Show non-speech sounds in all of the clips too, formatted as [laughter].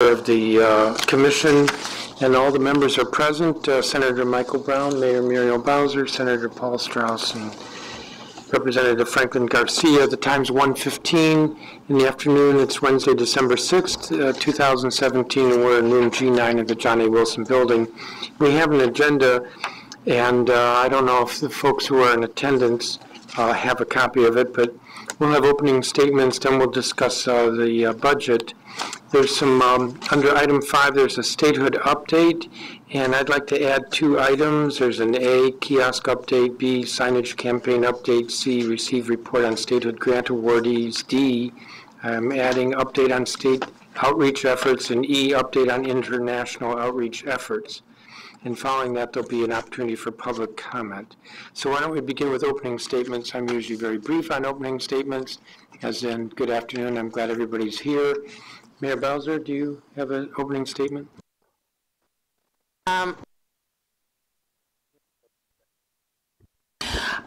of the uh, commission, and all the members are present. Uh, Senator Michael Brown, Mayor Muriel Bowser, Senator Paul Strauss, and Representative Franklin Garcia. The time's 1:15 in the afternoon. It's Wednesday, December 6th, uh, 2017, and we're in room G9 of the John A. Wilson Building. We have an agenda, and uh, I don't know if the folks who are in attendance uh, have a copy of it, but we'll have opening statements, then we'll discuss uh, the budget. There's some, um, under item five, there's a statehood update, and I'd like to add two items. There's an A, kiosk update, B, signage campaign update, C, receive report on statehood grant awardees, D, I'm adding update on state outreach efforts, and E, update on international outreach efforts. And following that, there'll be an opportunity for public comment. So why don't we begin with opening statements? I'm usually very brief on opening statements, as in, good afternoon, I'm glad everybody's here. Mayor Bowser, do you have an opening statement?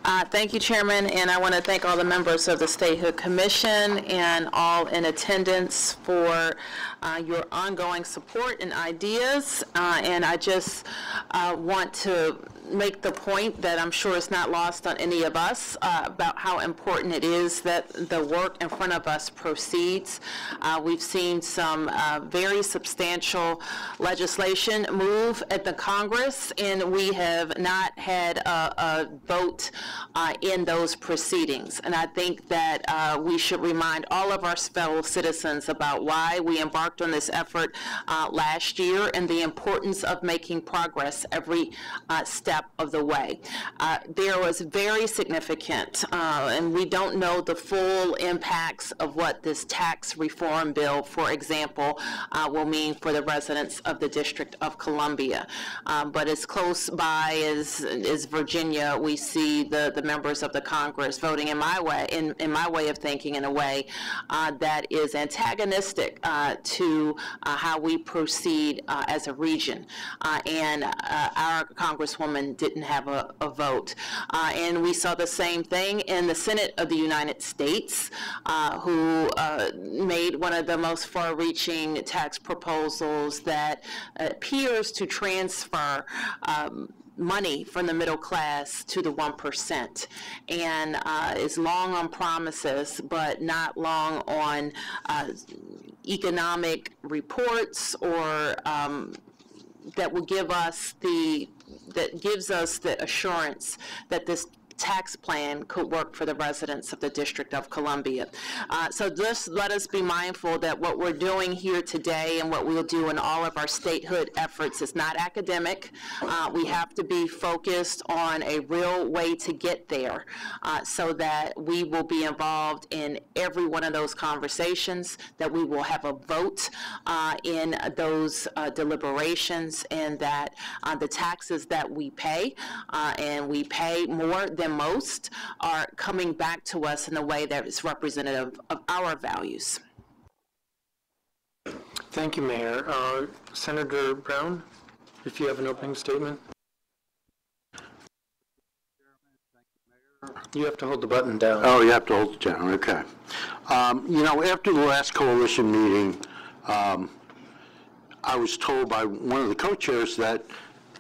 Uh, Thank you, Chairman, and I want to thank all the members of the Statehood Commission and all in attendance for uh, your ongoing support and ideas. Uh, And I just uh, want to make the point that I'm sure is not lost on any of us uh, about how important it is that the work in front of us proceeds. Uh, We've seen some uh, very substantial legislation move at the Congress, and we have not had a a vote uh, in those proceedings. And I think that uh, we should remind all of our fellow citizens about why we embarked on this effort uh, last year and the importance of making progress every uh, step of the way. Uh, There was very significant, uh, and we don't know the full impacts of what this tax reform bill, for example, uh, will mean for the residents of the District of Columbia. Um, But as close by as, as Virginia, we see the, the members of the Congress voting in my way, in, in my way of thinking, in a way uh, that is antagonistic uh, to how we proceed as a region. And our Congresswoman didn't have a, a vote. Uh, And we saw the same thing in the Senate of the United States, uh, who uh, made one of the most far-reaching tax proposals that appears to transfer um, money from the middle class to the 1%. And uh, is long on promises, but not long on uh, economic reports or um, that will give us the, that gives us the assurance that this tax plan could work for the residents of the District of Columbia. Uh, So just let us be mindful that what we're doing here today and what we'll do in all of our statehood efforts is not academic. Uh, We have to be focused on a real way to get there uh, so that we will be involved in every one of those conversations, that we will have a vote uh, in those uh, deliberations, and that uh, the taxes that we pay, and we pay more than most, are coming back to us in a way that is representative of our values. Thank you, Mayor. Uh, Senator Brown, if you have an opening statement? You have to hold the button down. Oh, you have to hold it down, okay. Um, You know, after the last coalition meeting, um, I was told by one of the co-chairs that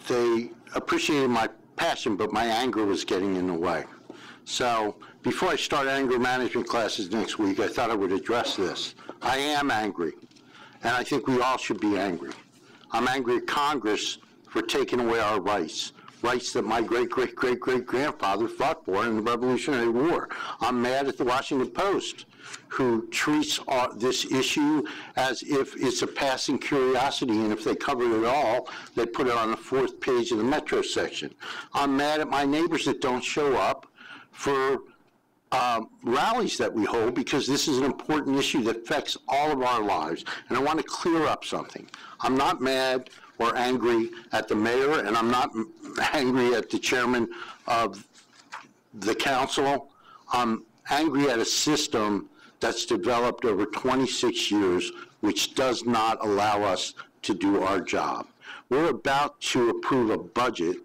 they appreciated my passion, but my anger was getting in the way. So before I start anger management classes next week, I thought I would address this. I am angry, and I think we all should be angry. I'm angry at Congress for taking away our rights, rights that my great-great-great-great-grandfather fought for in the Revolutionary War. I'm mad at the Washington Post, who treats uh, this issue as if it's a passing curiosity, and if they covered it all, they put it on the fourth page of the Metro section. I'm mad at my neighbors that don't show up for um, rallies that we hold because this is an important issue that affects all of our lives. And I want to clear up something. I'm not mad or angry at the mayor, and I'm not [laughs] angry at the chairman of the council. I'm angry at a system that's developed over 26 years, which does not allow us to do our job. We're about to approve a budget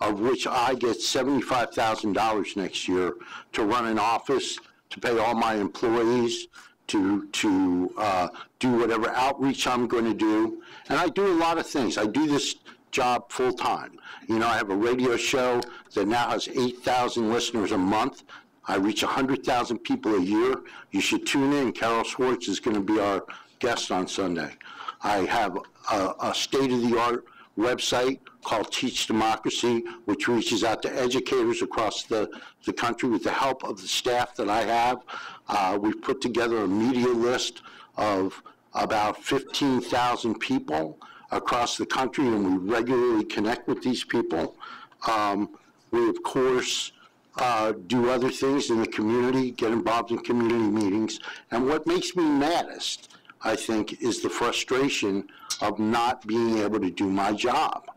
of which I get $75,000 next year to run an office, to pay all my employees, to, to uh, do whatever outreach I'm going to do. And I do a lot of things. I do this job full-time. You know, I have a radio show that now has 8,000 listeners a month. I reach 100,000 people a year. You should tune in. Carol Schwartz is going to be our guest on Sunday. I have a, a state-of-the-art website called Teach Democracy, which reaches out to educators across the, the country with the help of the staff that I have. Uh, we've put together a media list of about 15,000 people across the country, and we regularly connect with these people. Um, we, of course, uh, do other things in the community, get involved in community meetings. And what makes me maddest, I think, is the frustration of not being able to do my job.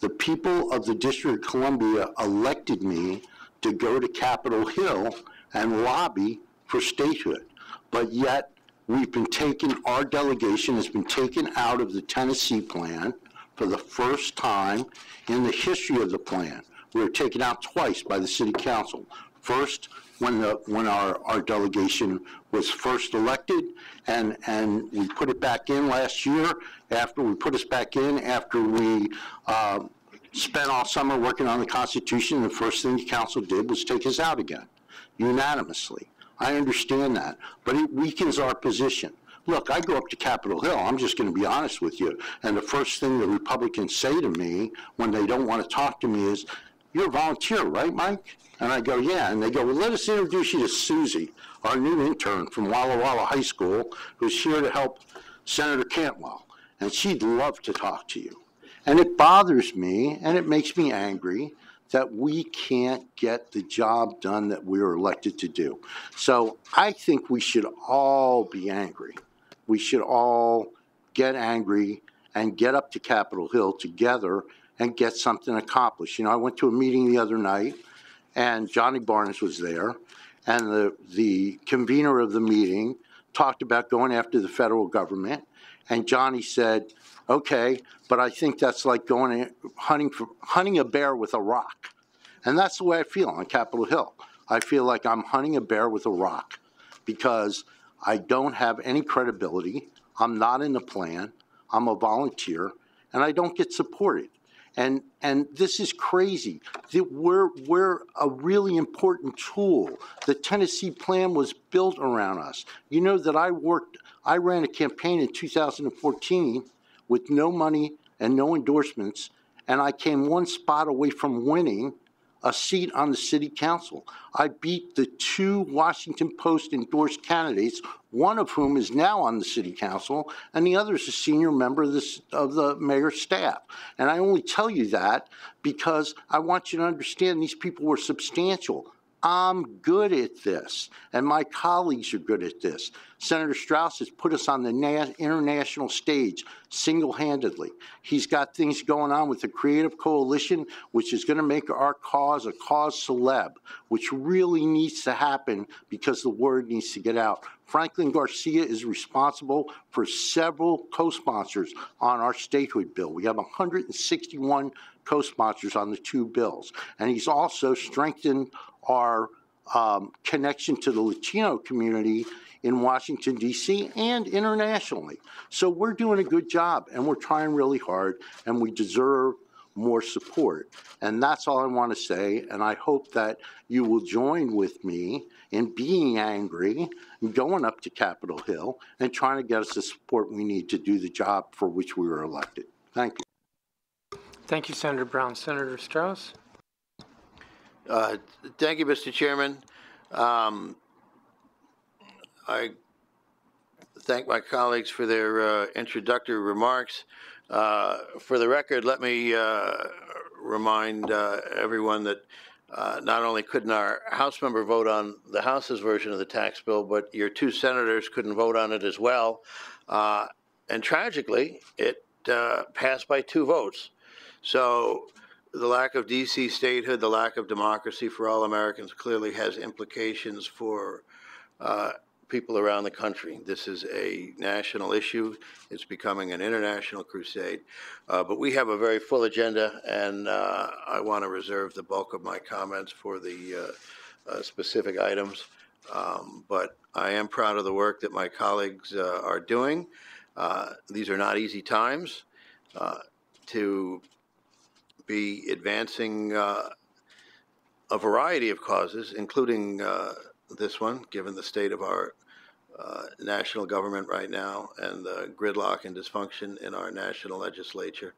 The people of the District of Columbia elected me to go to Capitol Hill and lobby for statehood. But yet, we've been taken, our delegation has been taken out of the Tennessee plan for the first time in the history of the plan. We were taken out twice by the city council. First, when the, when our, our delegation was first elected, and, and we put it back in last year, after we put us back in, after we, uh, spent all summer working on the Constitution, the first thing the council did was take us out again, unanimously. I understand that, but it weakens our position. Look, I go up to Capitol Hill, I'm just going to be honest with you, and the first thing the Republicans say to me when they don't want to talk to me is, you're a volunteer, right, Mike? And I go, yeah. And they go, well, let us introduce you to Susie, our new intern from Walla Walla High School, who's here to help Senator Cantwell. And she'd love to talk to you. And it bothers me and it makes me angry that we can't get the job done that we were elected to do. So I think we should all be angry. We should all get angry and get up to Capitol Hill together and get something accomplished. You know, I went to a meeting the other night and Johnny Barnes was there and the, the convener of the meeting talked about going after the federal government. And Johnny said, okay, but I think that's like going hunting for, hunting a bear with a rock. And that's the way I feel on Capitol Hill. I feel like I'm hunting a bear with a rock because I don't have any credibility. I'm not in the plan. I'm a volunteer and I don't get supported. And, and this is crazy. We're, we're a really important tool. The Tennessee plan was built around us. You know that I worked, I ran a campaign in 2014 with no money and no endorsements, and I came one spot away from winning a seat on the city council. I beat the two Washington Post endorsed candidates, one of whom is now on the city council, and the other is a senior member of, this, of the mayor's staff. And I only tell you that because I want you to understand these people were substantial. I'm good at this, and my colleagues are good at this. Senator Strauss has put us on the international stage single-handedly. He's got things going on with the Creative Coalition, which is going to make our cause a cause celeb, which really needs to happen because the word needs to get out. Franklin Garcia is responsible for several co-sponsors on our statehood bill. We have 161 co-sponsors on the two bills. And he's also strengthened our um, connection to the Latino community in Washington, D.C. and internationally. So we're doing a good job and we're trying really hard and we deserve more support. And that's all I want to say. And I hope that you will join with me in being angry, going up to Capitol Hill, and trying to get us the support we need to do the job for which we were elected. Thank you. Thank you, Senator Brown. Senator Strauss? Uh, Thank you, Mr. Chairman. Um, I thank my colleagues for their uh, introductory remarks. Uh, For the record, let me uh, remind uh, everyone that uh, not only couldn't our House member vote on the House's version of the tax bill, but your two senators couldn't vote on it as well. And tragically, it passed by two votes. So the lack of DC statehood, the lack of democracy for all Americans clearly has implications for uh, people around the country. This is a national issue. It's becoming an international crusade. Uh, but we have a very full agenda, and uh, I want to reserve the bulk of my comments for the uh, uh, specific items. Um, But I am proud of the work that my colleagues uh, are doing. These are not easy times to be advancing uh, a variety of causes, including uh, this one, given the state of our uh, national government right now and the gridlock and dysfunction in our national legislature.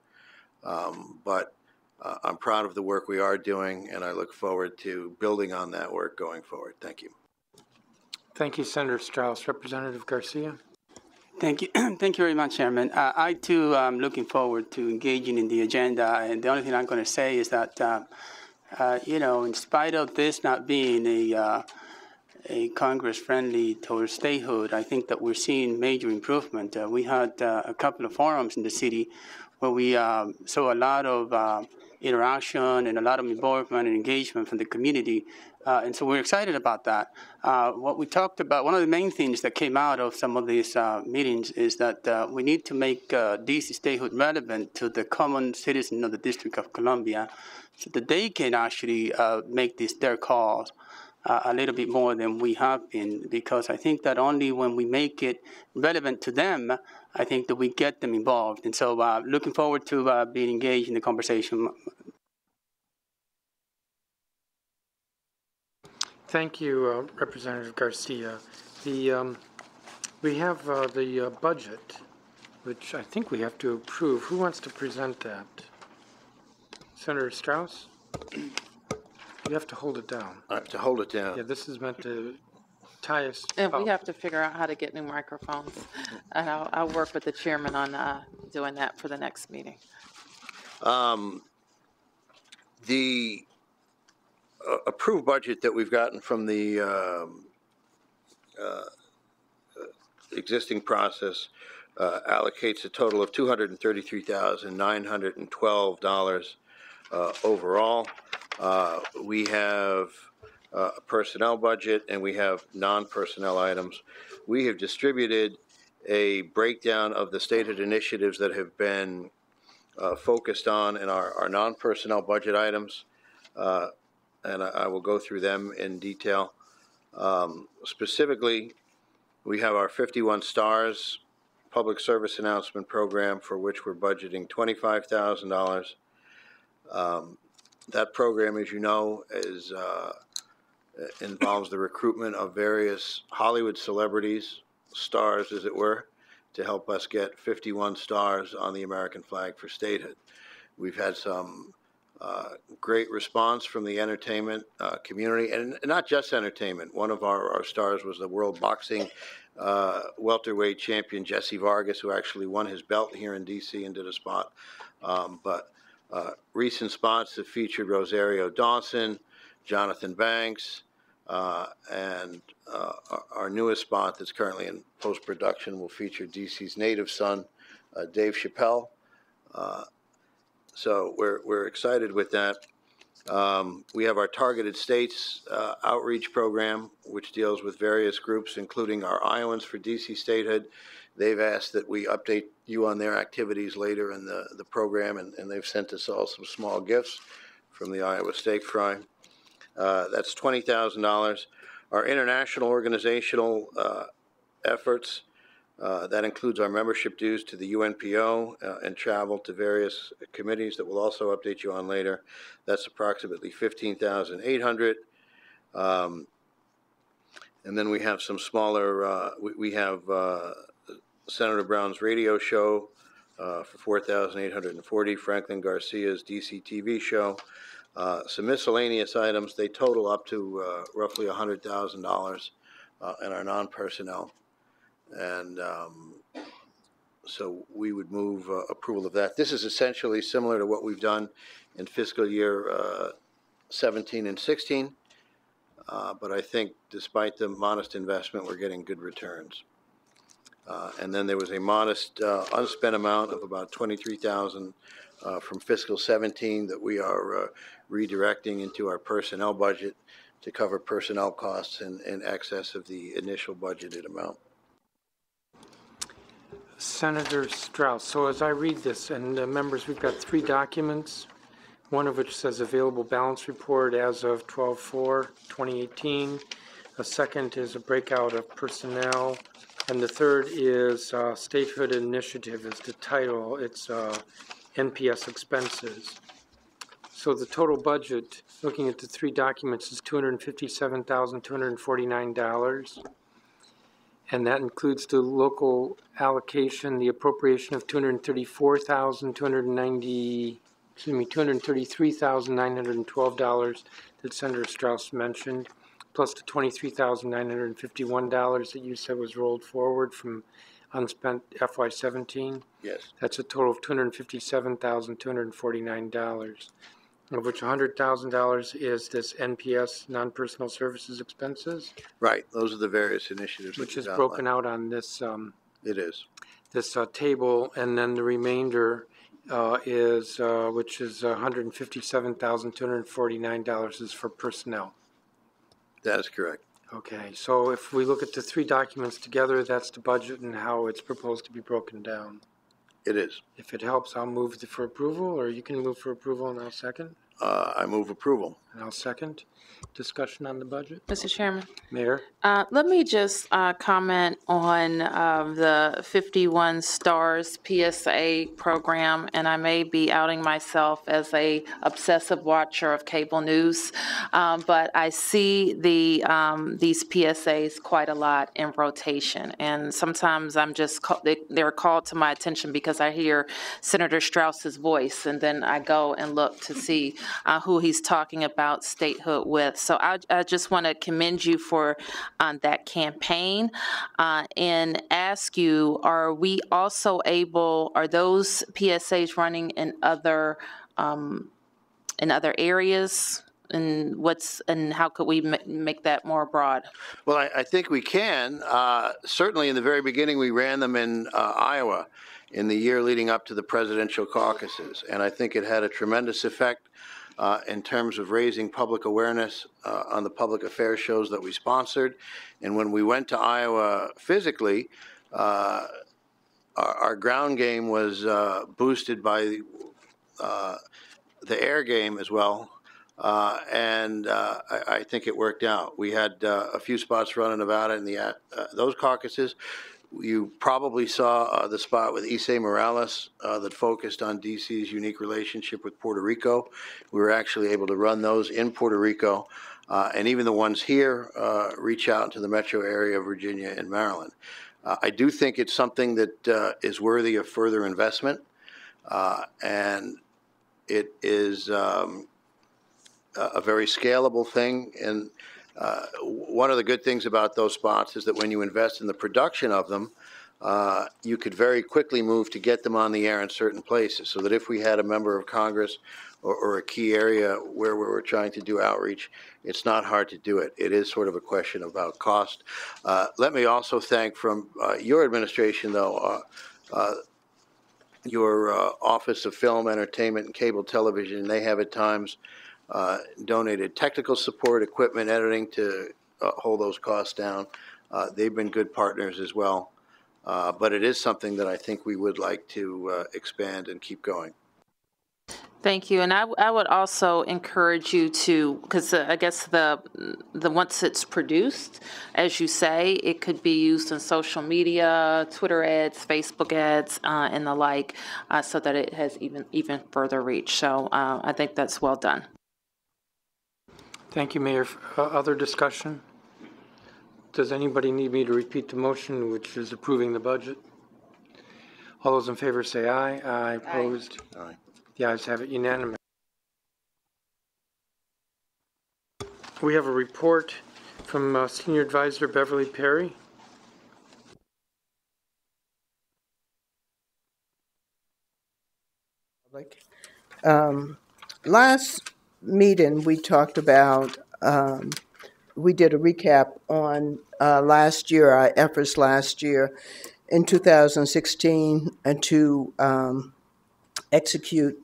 Um, But uh, I'm proud of the work we are doing, and I look forward to building on that work going forward. Thank you. Thank you, Senator Strauss. Representative Garcia? Thank you. [clears throat] Thank you very much, Chairman. Uh, I too am looking forward to engaging in the agenda. And the only thing I'm going to say is that, uh, uh, you know, in spite of this not being a, uh, a Congress friendly towards statehood, I think that we're seeing major improvement. Uh, we had uh, a couple of forums in the city where we um, saw a lot of interaction and a lot of involvement and engagement from the community. Uh, and so we're excited about that. Uh, what we talked about, one of the main things that came out of some of these uh, meetings is that uh, we need to make uh, DC statehood relevant to the common citizen of the District of Columbia so that they can actually uh, make this their cause a little bit more than we have been because I think that only when we make it relevant to them, I think that we get them involved. And so looking forward to being engaged in the conversation. Thank you, uh, Representative Garcia. The, um, we have uh, the uh, budget, which I think we have to approve. Who wants to present that? Senator Strauss? You have to hold it down. Uh, To hold it down. Yeah, this is meant to tie us. And we up. have to figure out how to get new microphones. And I'll, I'll work with the chairman on uh, doing that for the next meeting. Um, the uh, approved budget that we've gotten from the um, uh, existing process uh, allocates a total of $233,912 uh, overall. Uh, We have uh, a personnel budget and we have non-personnel items. We have distributed a breakdown of the stated initiatives that have been uh, focused on in our, our non-personnel budget items, uh, and I, I will go through them in detail. Um, specifically, we have our 51 Stars Public Service Announcement Program, for which we're budgeting $25,000. Um, that program, as you know, is uh, involves the recruitment of various Hollywood celebrities, stars, as it were, to help us get 51 stars on the American flag for statehood. We've had some uh, great response from the entertainment uh, community, and not just entertainment. One of our, our stars was the world boxing uh, welterweight champion Jesse Vargas, who actually won his belt here in D.C. and did a spot. Um, but uh, recent spots have featured Rosario Dawson, Jonathan Banks, uh, and our, newest spot that's currently in post production will feature DC's native son, Dave Chappelle. So we're, we're excited with that. Um, we have our targeted states uh, outreach program, which deals with various groups, including our Iowans for DC statehood. They've asked that we update you on their activities later in the, the program, and, and they've sent us all some small gifts from the Iowa Steak Fry. Uh, that's twenty thousand dollars. Our international organizational uh, efforts, uh, that includes our membership dues to the UNPO uh, and travel to various committees that we'll also update you on later. That's approximately fifteen thousand eight hundred. Um, and then we have some smaller. Uh, we, we have uh, Senator Brown's radio show uh, for four thousand eight hundred and forty. Franklin Garcia's DC TV show. Uh, some miscellaneous items, they total up to uh, roughly $100,000 uh, in our non-personnel. And um, so we would move uh, approval of that. This is essentially similar to what we've done in fiscal year uh, 17 and 16. Uh, But I think despite the modest investment, we're getting good returns. Uh, And then there was a modest uh, unspent amount of about 23,000 uh, from fiscal 17 that we are uh, redirecting into our personnel budget to cover personnel costs in, in excess of the initial budgeted amount. Senator Strauss, so as I read this, and uh, members, we've got three documents, one of which says available balance report as of 12/4/2018, A second is a breakout of personnel. And the third is uh, statehood initiative is the title. It's uh, NPS expenses. So the total budget, looking at the three documents, is $257,249. And that includes the local allocation, the appropriation of 234,290, excuse me, $233,912 that Senator Strauss mentioned, plus the $23,951 that you said was rolled forward from unspent FY '17. Yes. That's a total of $257,249, of which $100,000 is this NPS, non-personal services expenses, Right, those are the various initiatives. that which you've is broken outlined. out on this, um, It is. this uh, table, and then the remainder uh, is, uh, which is $157,249 is for personnel. That is correct. Okay, so if we look at the three documents together, that's the budget and how it's proposed to be broken down. It is. If it helps, I'll move the- for approval, or you can move for approval and I'll second, Uh, I move approval. And I'll second. Discussion on the budget? Mr. Chairman? Mayor? Uh, Let me just uh, comment on um, the 51 Stars PSA program, and I may be outing myself as a obsessive watcher of cable news, um, but I see the, um, these PSAs quite a lot in rotation, and sometimes I'm just, ca- they- they're called to my attention because I hear Senator Strauss's voice, and then I go and look to see uh, who he's talking about statehood with. So I, I just want to commend you for on that campaign uh, and ask you: Are we also able? Are those PSAs running in other um, in other areas? And what's and how could we ma- make that more broad? Well, I, I think we can. Uh, certainly, in the very beginning, we ran them in uh, Iowa in the year leading up to the presidential caucuses, and I think it had a tremendous effect uh, in terms of raising public awareness uh, on the public affairs shows that we sponsored. And when we went to Iowa physically, uh, our, our ground game was uh, boosted by uh, the air game as well. Uh, and uh, I, I think it worked out. We had uh, a few spots running about it in the uh, those caucuses. You probably saw uh, the spot with Esai Morales uh, that focused on DC's unique relationship with Puerto Rico. We were actually able to run those in Puerto Rico, uh, and even the ones here uh, reach out to the metro area of Virginia and Maryland. Uh, I do think it's something that uh, is worthy of further investment, and it is. Um, a a very scalable thing. And uh, one of the good things about those spots is that when you invest in the production of them, uh, you could very quickly move to get them on the air in certain places. So that if we had a member of Congress or, or a key area where we were trying to do outreach, it's not hard to do it. It is sort of a question about cost. Uh, let me also thank from uh, your administration, though, uh, uh, your uh, Office of Film, Entertainment, and Cable Television. They have at times uh, donated technical support, equipment, editing to uh, hold those costs down. Uh, They've been good partners as well. Uh, But it is something that I think we would like to uh, expand and keep going. Thank you, and I, I would also encourage you to, because I guess the, the, once it's produced, as you say, it could be used in social media, Twitter ads, Facebook ads, uh, and the like, uh, so that it has even, even further reach. So, uh, I think that's well done. Thank you, Mayor. Uh, Other discussion? Does anybody need me to repeat the motion, which is approving the budget? All those in favor say aye. Aye. Opposed? Aye. The ayes have it unanimous. We have a report from uh, Senior Advisor Beverly Perry. Um, last meeting, we talked about, um, we did a recap on, uh, last year, our efforts last year in 2016 and to, um, execute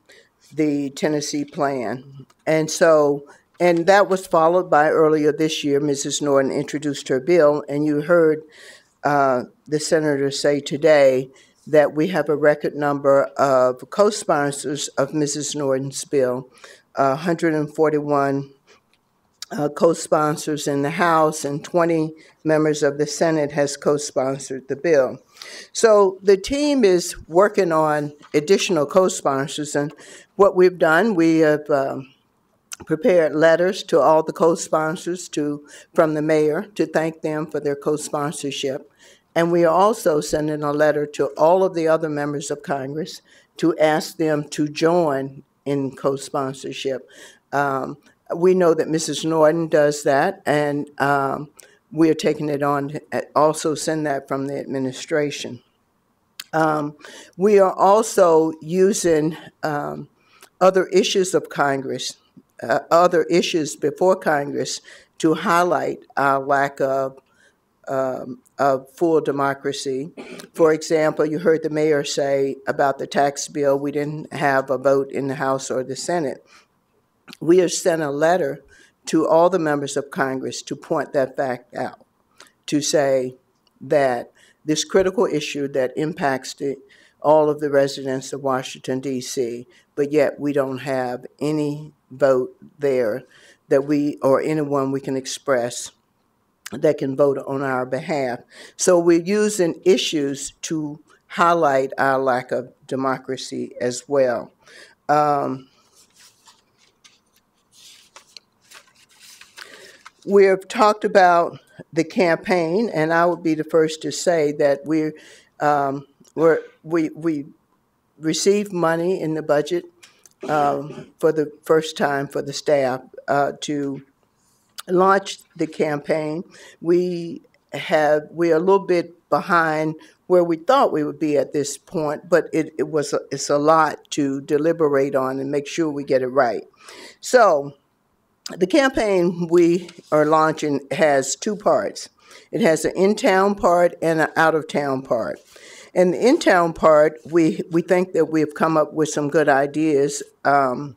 the Tennessee plan. And so, and that was followed by earlier this year, Mrs. Norton introduced her bill, and you heard, uh, the senator say today that we have a record number of co-sponsors of Mrs. Norton's bill, 141 uh, co-sponsors in the House, and 20 members of the Senate has co-sponsored the bill. So the team is working on additional co-sponsors, and what we've done, we have um, prepared letters to all the co-sponsors to from the mayor to thank them for their co-sponsorship, and we are also sending a letter to all of the other members of Congress to ask them to join in co-sponsorship. Um, we know that Mrs. Norton does that, and um, we are taking it on to uh, also send that from the administration. Um, we are also using um, other issues of Congress, uh, other issues before Congress to highlight our lack of um, of full democracy. For example, you heard the mayor say about the tax bill, we didn't have a vote in the House or the Senate. We have sent a letter to all the members of Congress to point that fact out, to say that this critical issue that impacts the, all of the residents of Washington, D.C., but yet we don't have any vote there that we, or anyone we can express that can vote on our behalf. So we're using issues to highlight our lack of democracy as well. Um, we have talked about the campaign, and I would be the first to say that we're, um, we're we we received money in the budget um, for the first time for the staff uh, to launched the campaign. We have we're a little bit behind where we thought we would be at this point, but it, it was a, it's a lot to deliberate on and make sure we get it right. So the campaign we are launching has two parts. It has an in-town part and an out-of-town part. And the in-town part, we we think that we've come up with some good ideas. Um,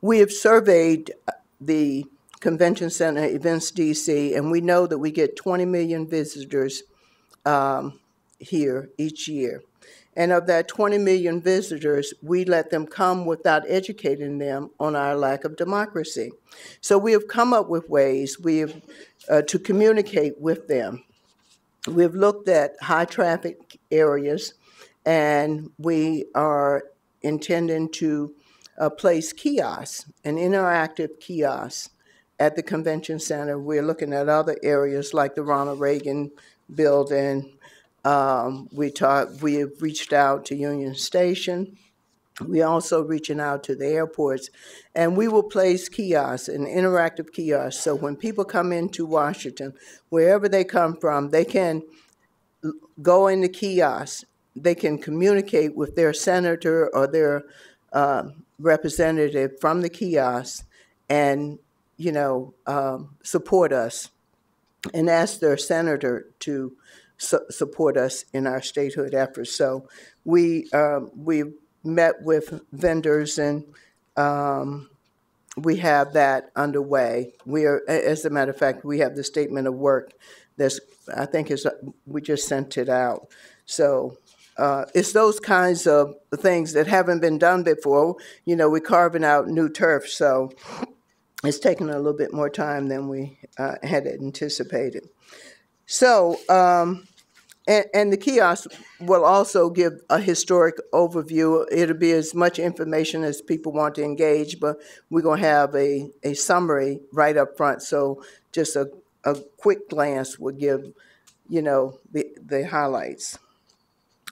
we have surveyed the Convention Center Events DC, and we know that we get 20 million visitors um, here each year. And of that 20 million visitors, we let them come without educating them on our lack of democracy. So we have come up with ways we have uh, to communicate with them. We've looked at high traffic areas, and we are intending to uh, place kiosks, an interactive kiosk at the convention center. We're looking at other areas like the Ronald Reagan building. Um, we talk, we have reached out to Union Station. We're also reaching out to the airports, and we will place kiosks, an interactive kiosk, so when people come into Washington, wherever they come from, they can go in the kiosk. They can communicate with their senator or their uh, representative from the kiosk, and you know, um, support us and ask their senator to su- support us in our statehood efforts. So we um, we met with vendors and um, we have that underway. We are, as a matter of fact, we have the statement of work. That's I think is we just sent it out. So uh, it's those kinds of things that haven't been done before. You know, we're carving out new turf. So it's taken a little bit more time than we uh, had anticipated. So, um, and, and, the kiosk will also give a historic overview. It'll be as much information as people want to engage, but we're going to have a, a summary right up front. So, just a, a quick glance will give, you know, the, the highlights.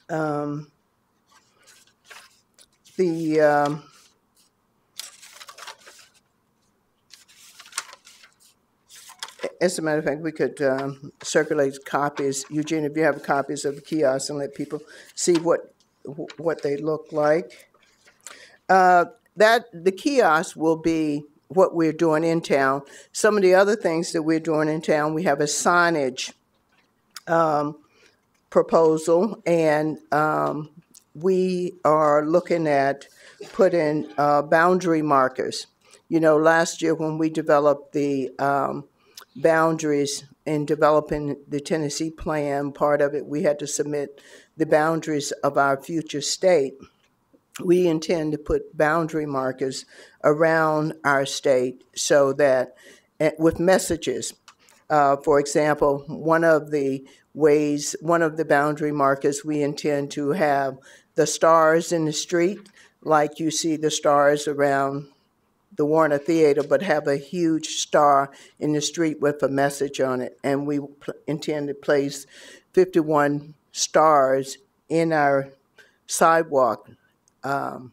Um, the um, as a matter of fact, we could um, circulate copies. Eugene, if you have copies of the kiosks and let people see what what they look like. Uh, that the kiosk will be what we're doing in town. Some of the other things that we're doing in town, we have a signage um, proposal, and um, we are looking at putting uh, boundary markers. You know, last year when we developed the um, boundaries in developing the Tennessee plan. Part of it, we had to submit the boundaries of our future state. we intend to put boundary markers around our state so that, eh, with messages. Uh, for example, one of the ways, one of the boundary markers, we intend to have the stars in the street, like you see the stars around the Warner Theater, but have a huge star in the street with a message on it. And we pl- intend to place 51 stars in our sidewalk. Um,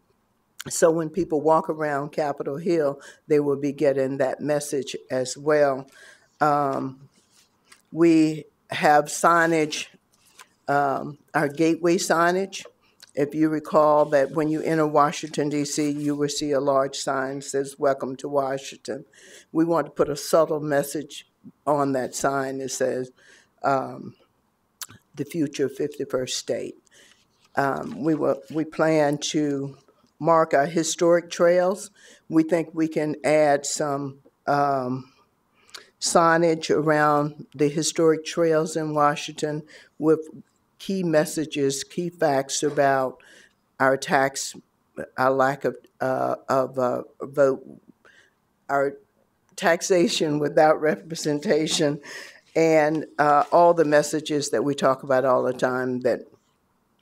so when people walk around Capitol Hill, they will be getting that message as well. Um, we have signage, um, our gateway signage. If you recall that when you enter Washington DC, you will see a large sign that says "Welcome to Washington." We want to put a subtle message on that sign that says um, "The future 51st state." Um, we will, we plan to mark our historic trails. We think we can add some um, signage around the historic trails in Washington with key messages, key facts about our tax, our lack of, uh, of uh, vote, our taxation without representation, and uh, all the messages that we talk about all the time that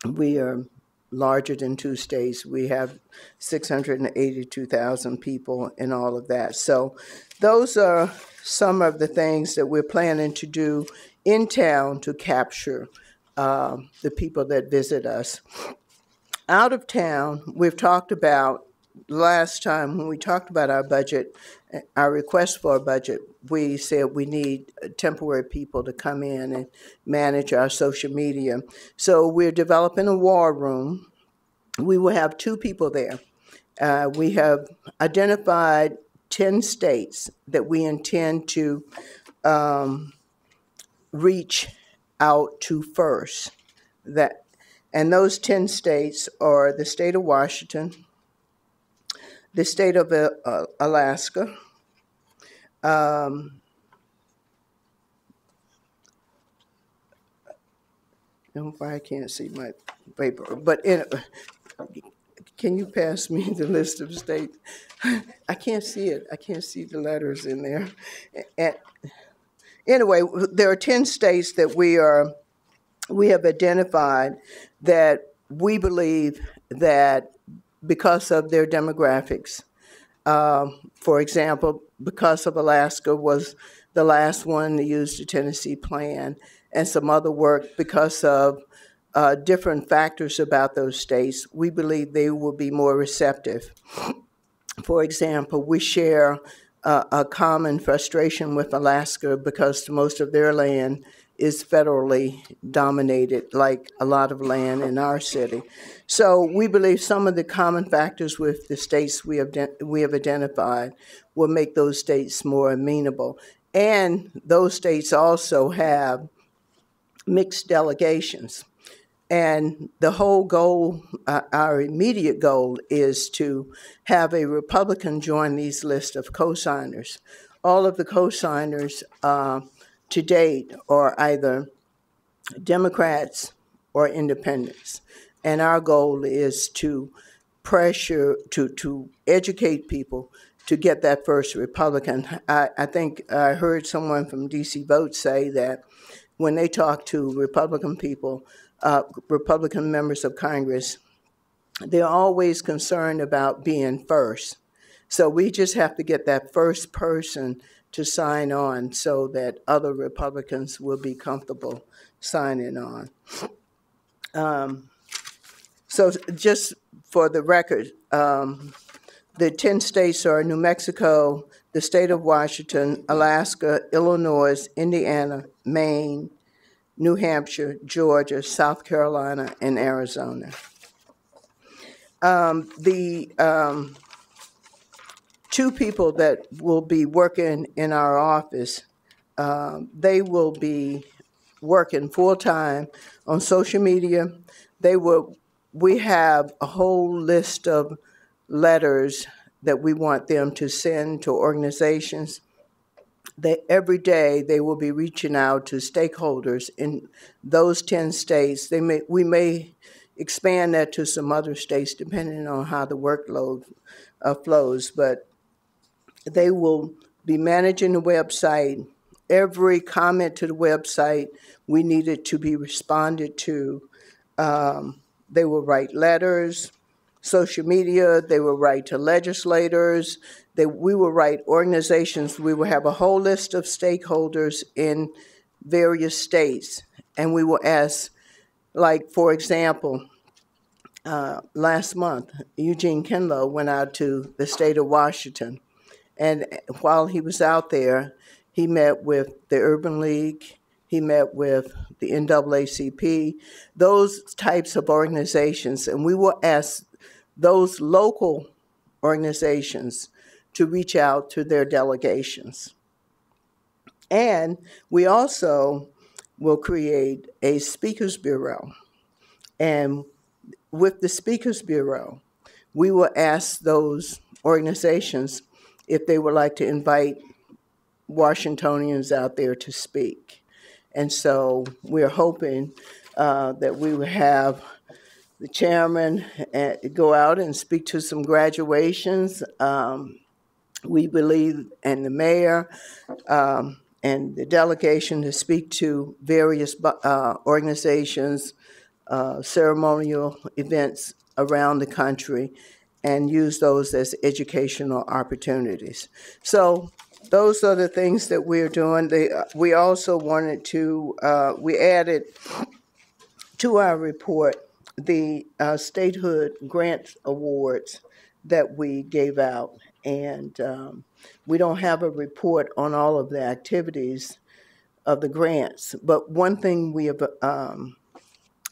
we are larger than two states. We have 682,000 people and all of that. So those are some of the things that we're planning to do in town to capture uh, the people that visit us. Out of town, we've talked about last time when we talked about our budget, our request for a budget, we said we need temporary people to come in and manage our social media. So we're developing a war room. We will have two people there. Uh, we have identified 10 states that we intend to um, reach out to first. That, and those 10 states are the state of Washington, the state of uh, uh, Alaska, um, no, I can't see my paper, but in, can you pass me [laughs] the list of states? [laughs] I can't see it. I can't see the letters in there. And anyway, there are 10 states that we are we have identified that we believe that because of their demographics, um, for example, because of Alaska was the last one to use the Tennessee plan, and some other work because of uh, different factors about those states, we believe they will be more receptive. For example, we share uh, a common frustration with Alaska because most of their land is federally dominated, like a lot of land in our city. So we believe some of the common factors with the states we have, we have identified will make those states more amenable. And those states also have mixed delegations. And the whole goal, uh, our immediate goal, is to have a Republican join these lists of co-signers. All of the co-signers uh, to date are either Democrats or independents. And our goal is to pressure, to, to educate people to get that first Republican. I, I think I heard someone from DC Vote say that when they talk to Republican people, uh, Republican members of Congress, they're always concerned about being first. So we just have to get that first person to sign on so that other Republicans will be comfortable signing on. Um, so just for the record, um, the 10 states are New Mexico, the state of Washington, Alaska, Illinois, Indiana, Maine, New Hampshire, Georgia, South Carolina, and Arizona. Um, the um, two people that will be working in our office, um, they will be working full time on social media. They will. We have a whole list of letters that we want them to send to organizations. They, every day they will be reaching out to stakeholders in those 10 states. They may, we may expand that to some other states depending on how the workload uh, flows. But they will be managing the website. Every comment to the website, we needed to be responded to. Um, they will write letters, social media, they will write to legislators, they, we will write organizations. We will have a whole list of stakeholders in various states, and we will ask, like, for example, uh, last month, Eugene Kinlow went out to the state of Washington. And while he was out there, he met with the Urban League, he met with the NAACP, those types of organizations. And we will ask those local organizations to reach out to their delegations. And we also will create a speakers bureau. And with the speakers bureau, we will ask those organizations if they would like to invite Washingtonians out there to speak. And so we're hoping uh, that we will have the chairman uh, go out and speak to some graduations. Um, we believe, and the mayor um, and the delegation to speak to various uh, organizations, uh, ceremonial events around the country, and use those as educational opportunities. So those are the things that we're doing. They, we also wanted to, uh, we added to our report the uh, statehood grant awards that we gave out. And um, we don't have a report on all of the activities of the grants. But one thing we have um,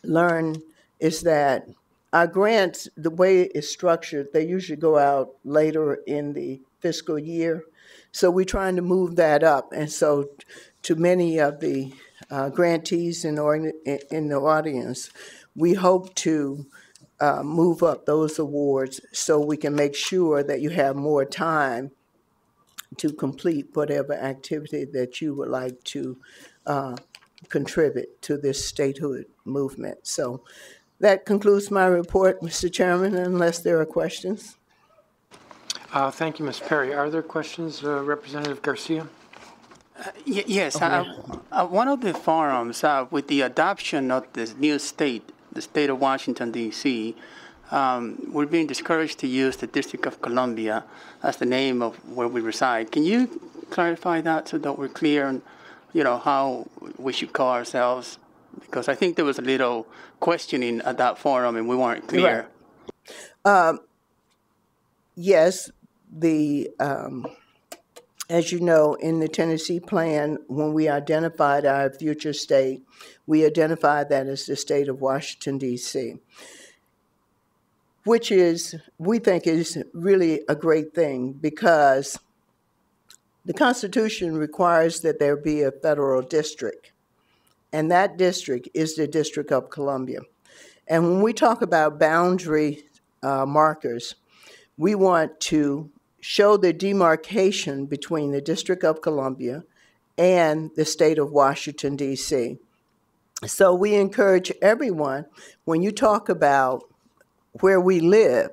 learned is that our grants, the way it's structured, they usually go out later in the fiscal year. So we're trying to move that up. And so, to many of the uh, grantees in, in the audience, we hope to uh, move up those awards so we can make sure that you have more time to complete whatever activity that you would like to uh, contribute to this statehood movement. So that concludes my report, Mr. Chairman, unless there are questions. Uh, Thank you, Ms. Perry. Are there questions, uh, Representative Garcia? Y- Yes, uh, uh, one of the forums, uh, with the adoption of this new state, the state of Washington DC, um, we're being discouraged to use the District of Columbia as the name of where we reside. Can you clarify that so that we're clear on, you know, how we should call ourselves? Because I think there was a little questioning at that forum and we weren't clear. Yes, the, um, as you know, in the Tennessee plan, when we identified our future state, we identified that as the state of Washington, D.C., which is, we think, is really a great thing because the Constitution requires that there be a federal district, and that district is the District of Columbia. And when we talk about boundary uh, markers, we want to show the demarcation between the District of Columbia and the state of Washington, D.C. So we encourage everyone, when you talk about where we live,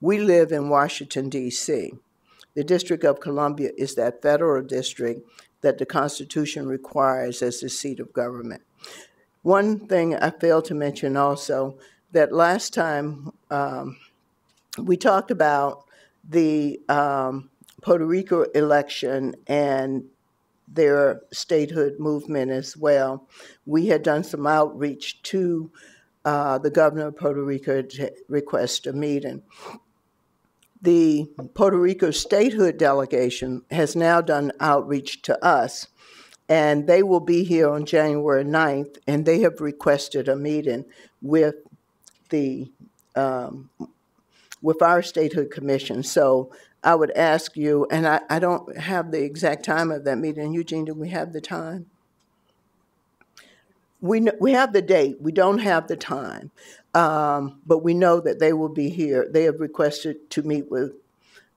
we live in Washington, D.C. The District of Columbia is that federal district that the Constitution requires as the seat of government. One thing I failed to mention also that last time um, we talked about the um, Puerto Rico election and their statehood movement as well. We had done some outreach to uh, the governor of Puerto Rico to request a meeting. The Puerto Rico statehood delegation has now done outreach to us, and they will be here on January 9th, and they have requested a meeting with the um, with our statehood commission. So I would ask you, and I, I don't have the exact time of that meeting. Eugene, do we have the time? We, we have the date, we don't have the time, um, but we know that they will be here. They have requested to meet with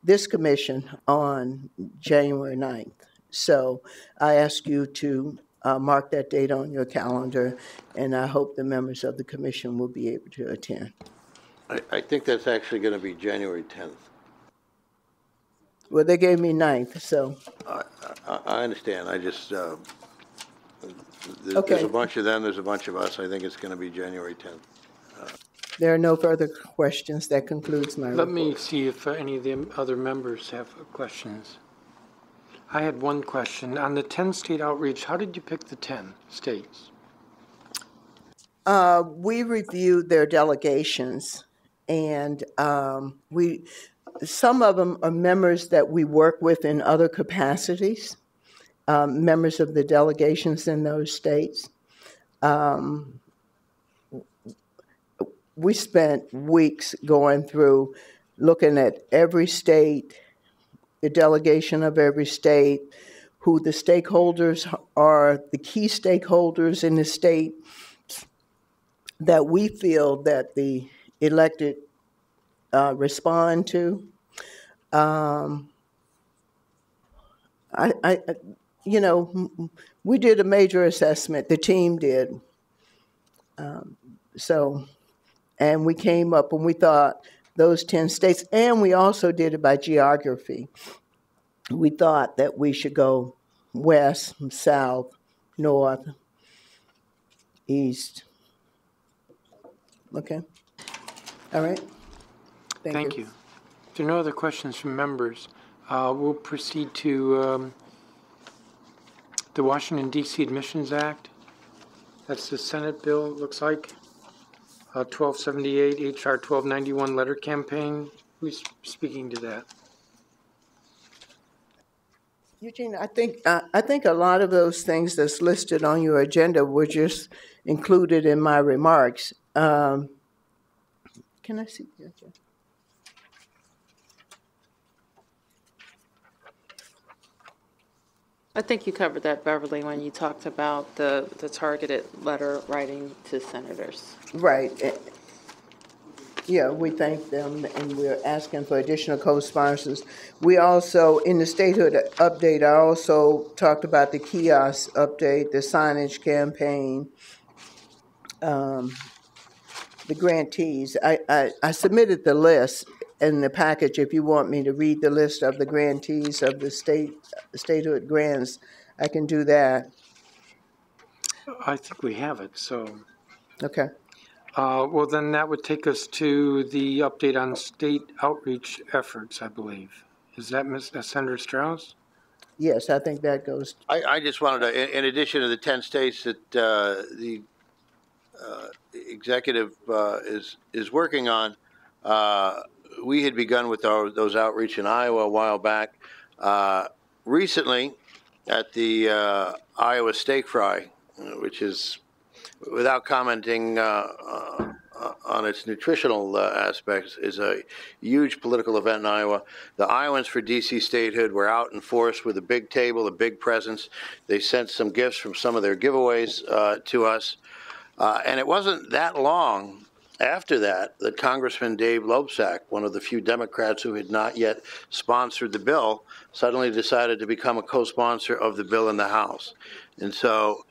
this commission on January 9th. So I ask you to uh, mark that date on your calendar, and I hope the members of the commission will be able to attend. I, I think that's actually going to be January 10th. Well, they gave me ninth, so, I, I understand, I just, uh, there- there's Okay. a bunch of them, there's a bunch of us, I think it's going to be January 10th. there are no further questions. That concludes my Let report. me see if uh, any of the other members have questions. I had one question. On the 10-state outreach, how did you pick the 10 states? Uh, we reviewed their delegations, and um, we, some of them are members that we work with in other capacities, um, members of the delegations in those states. Um, we spent weeks going through, looking at every state, the delegation of every state, who the stakeholders are, the key stakeholders in the state, that we feel that the elected uh, respond to. Um, I, I, you know, we did a major assessment. The team did. Um, so, and we came up and we thought those ten states, and we also did it by geography. We thought that we should go west, south, north, east. Okay. All right. Thank you. If there are no other questions from members, uh, we'll proceed to um, the Washington DC Admissions Act. That's the Senate bill, it looks like. Uh, 1278, HR 1291 letter campaign. Who's speaking to that? Eugene, I think, uh, I think a lot of those things that's listed on your agenda were just included in my remarks. Um, Can I see? the agenda? I think you covered that, Beverly, when you talked about the, the targeted letter writing to senators. Right. eh, Yeah, we thank them, and we're asking for additional co-sponsors. We also, in the statehood update, I also talked about the kiosk update, the signage campaign, um, the grantees. I, I, I submitted the list in the package. If you want me to read the list of the grantees of the state, statehood grants, I can do that. I think we have it, so. Okay. Uh, Well, then that would take us to the update on state outreach efforts, I believe. Is that Ms. uh, Senator Strauss? Yes, I think that goes I, I just wanted to, in, in addition to the 10 states that uh, the executive uh, is, is working on, uh, we had begun with our, those outreach in Iowa a while back. Uh, recently, at the uh, Iowa Steak Fry, uh, which is, without commenting uh, uh, on its nutritional uh, aspects, is a huge political event in Iowa. The Iowans for DC statehood were out in force with a big table, a big presence. They sent some gifts from some of their giveaways uh, to us. Uh, and it wasn't that long after that that Congressman Dave Loebsack, one of the few Democrats who had not yet sponsored the bill, suddenly decided to become a co-sponsor of the bill in the House. And so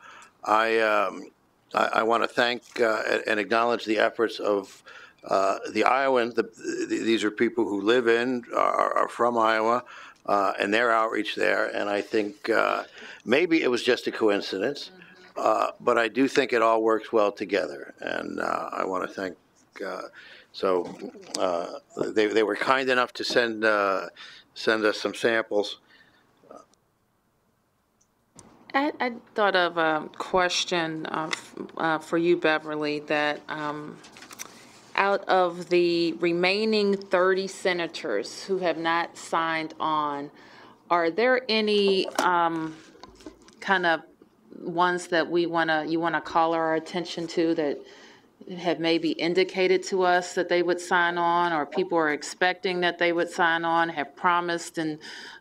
I, um, I, I want to thank uh, and- acknowledge the efforts of uh, the Iowans. The, th- these are people who live in, are, are from Iowa, uh, and their outreach there. And I think uh, maybe it was just a coincidence. Uh, but I do think it all works well together, and uh, I want to thank. Uh, so uh, they they were kind enough to send send us some samples. I, I thought of a question for you, Beverly, that um, out of the remaining 30 senators who have not signed on, are there any um, kind of ones that we want to, you want to call our attention to that have maybe indicated to us that they would sign on, or people are expecting that they would sign on, have promised in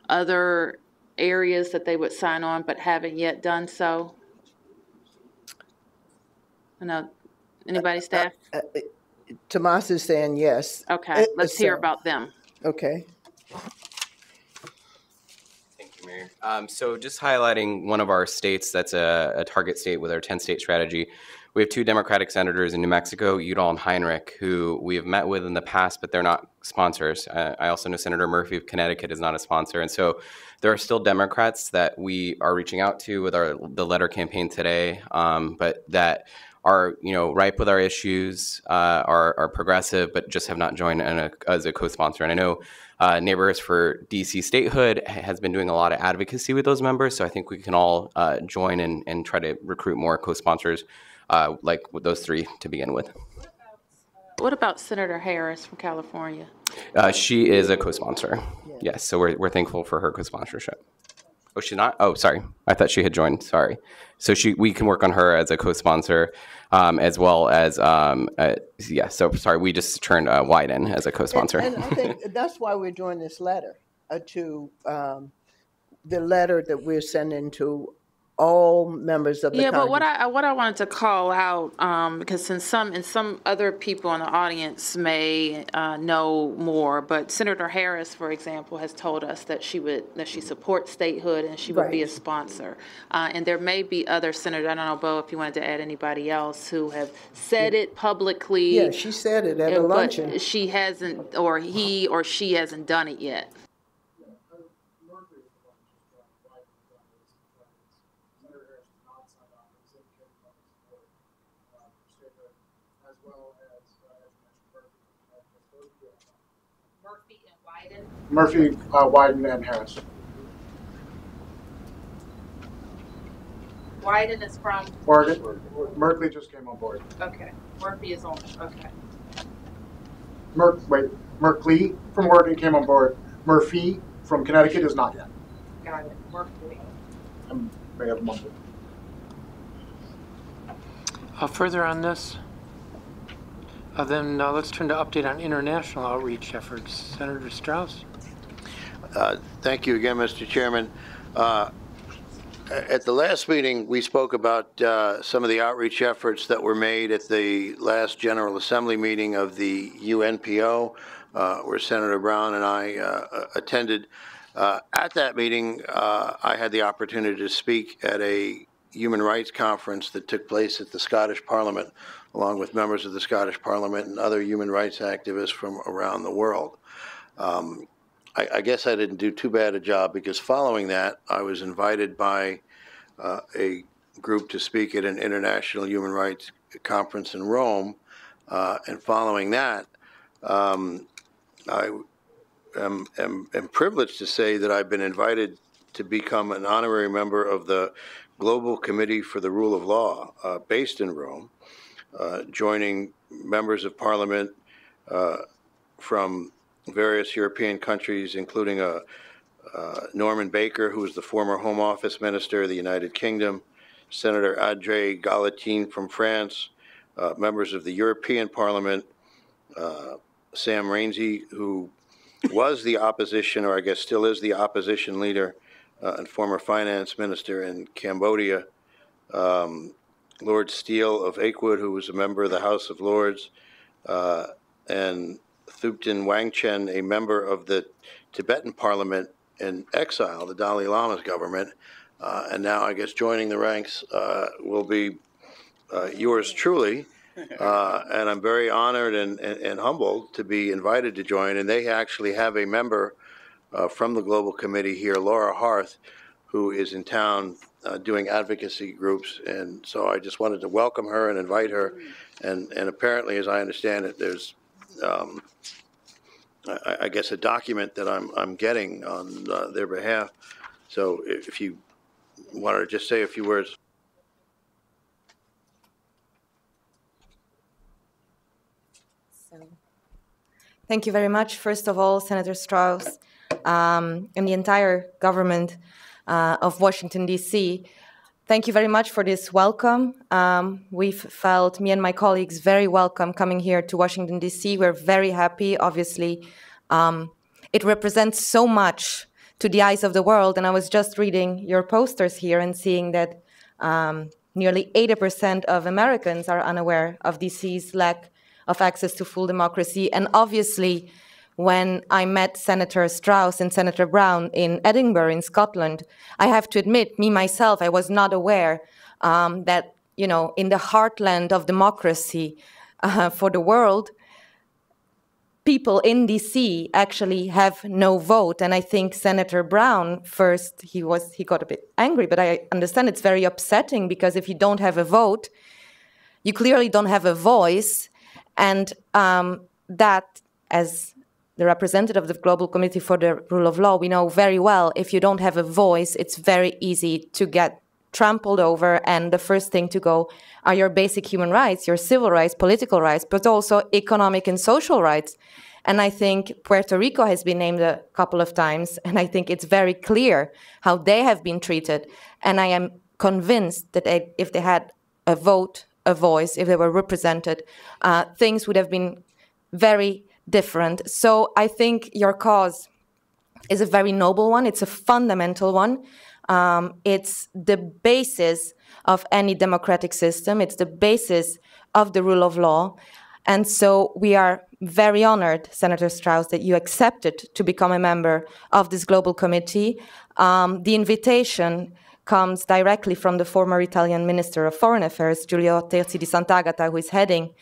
other areas that they would sign on but haven't yet done so? I know, anybody staff? Tomas is saying yes. Okay, Uh, let's hear so- about them. Okay. Mayor. Um, so just highlighting one of our states that's a, a target state with our 10-state strategy. We have two Democratic senators in New Mexico, Udall and Heinrich, who we have met with in the past, but they're not sponsors. Uh, I also know Senator Murphy of Connecticut is not a sponsor, and so there are still Democrats that we are reaching out to with our the letter campaign today, um, but that are you know ripe with our issues, uh, are are progressive, but just have not joined a, as a co-sponsor. And I know uh, Neighbors for DC Statehood has been doing a lot of advocacy with those members, so I think we can all uh, join and, and try to recruit more co-sponsors uh, like with those three to begin with. What about Senator Harris from California? Uh, she is a co-sponsor. Yes, so we're, we're thankful for her co-sponsorship. Oh, she's not. Oh, sorry. I thought she had joined. Sorry. So she, we can work on her as a co-sponsor, um, as well as um, uh, yeah. So sorry, we just turned uh, Wyden as a co-sponsor. And, and I think [laughs] that's why we're doing this letter uh, to um, the letter that we're sending to all members of the Yeah, but what I, what I wanted to call out, um, because since some, and some other people in the audience may, uh, know more, but Senator Harris, for example, has told us that she would, that she supports statehood and she would be a sponsor. Uh, and there may be other senators, I don't know, Bo, if you wanted to add anybody else who have said it publicly. Yeah, she said it at a and- luncheon. She hasn't, or he or she hasn't done it yet. Murphy, uh, Wyden, and Harris. Wyden is from, Oregon, Merkley just came on board. okay, Murphy is on, okay. Merk, wait, Merkley from Oregon came on board. Murphy from Connecticut is not yet. Got it, Murphy. I may have mumbled. Uh, Further on this? Uh, Then uh, let's turn to update on international outreach efforts. Senator Strauss? Uh, Thank you again, Mr. Chairman. Uh, At the last meeting, we spoke about uh, some of the outreach efforts that were made at the last General Assembly meeting of the UNPO, uh, where Senator Brown and I uh, attended. At that meeting, I had the opportunity to speak at a human rights conference that took place at the Scottish Parliament, along with members of the Scottish Parliament and other human rights activists from around the world. Um, I, I guess I didn't do too bad a job because following that, I was invited by uh, a group to speak at an international human rights conference in Rome. Uh, and following that, um, I am, am, am privileged to say that I've been invited to become an honorary member of the Global Committee for the Rule of Law, uh, based in Rome, uh, joining members of parliament uh, from various European countries, including a, uh, Norman Baker, who was the former Home Office Minister of the United Kingdom, Senator André Gattolin from France, uh, members of the European Parliament, uh, Sam Rainsy, who was the opposition, or I guess still is the opposition leader uh, and former finance minister in Cambodia, um, Lord Steele of Aikwood, who was a member of the House of Lords, uh, and Thupten Wangchen, a member of the Tibetan Parliament in exile, the Dalai Lama's government, uh, and now I guess joining the ranks uh, will be uh, yours truly. [laughs] Uh, and I'm very honored and, and, and humbled to be invited to join. And they actually have a member uh, from the Global Committee here, Laura Harth, who is in town uh, doing advocacy groups. And so I just wanted to welcome her and invite her. And, and apparently, as I understand it, there's um, I, I guess, a document that I'm, I'm getting on uh, their behalf. So if you wanted to just say a few words. Thank you very much. First of all, Senator Strauss um, and the entire government uh, of Washington, D.C. Thank you very much for this welcome. Um, we've felt, me and my colleagues, very welcome coming here to Washington, D.C. We're very happy, obviously. Um, it represents so much to the eyes of the world. And I was just reading your posters here and seeing that um, nearly 80% of Americans are unaware of DC's lack of access to full democracy. And obviously, when I met Senator Strauss and Senator Brown in Edinburgh, in Scotland. I have to admit, me myself, I was not aware um, that, you know, in the heartland of democracy uh, for the world, people in DC actually have no vote. And I think Senator Brown, first, he was he got a bit angry, but I understand it's very upsetting because if you don't have a vote, you clearly don't have a voice, and um, that, as the representative of the Global Committee for the Rule of Law, we know very well if you don't have a voice, it's very easy to get trampled over, and the first thing to go are your basic human rights, your civil rights, political rights, but also economic and social rights. And I think Puerto Rico has been named a couple of times, [laughs] and I think it's very clear how they have been treated. And I am convinced that they, if they had a vote, a voice, if they were represented, uh, things would have been very different. So I think your cause is a very noble one. It's a fundamental one. Um, it's the basis of any democratic system. It's the basis of the rule of law. And so we are very honored, Senator Strauss, that you accepted to become a member of this global committee. Um, the invitation comes directly from the former Italian Minister of Foreign Affairs, Giulio Terzi di Sant'Agata, who is heading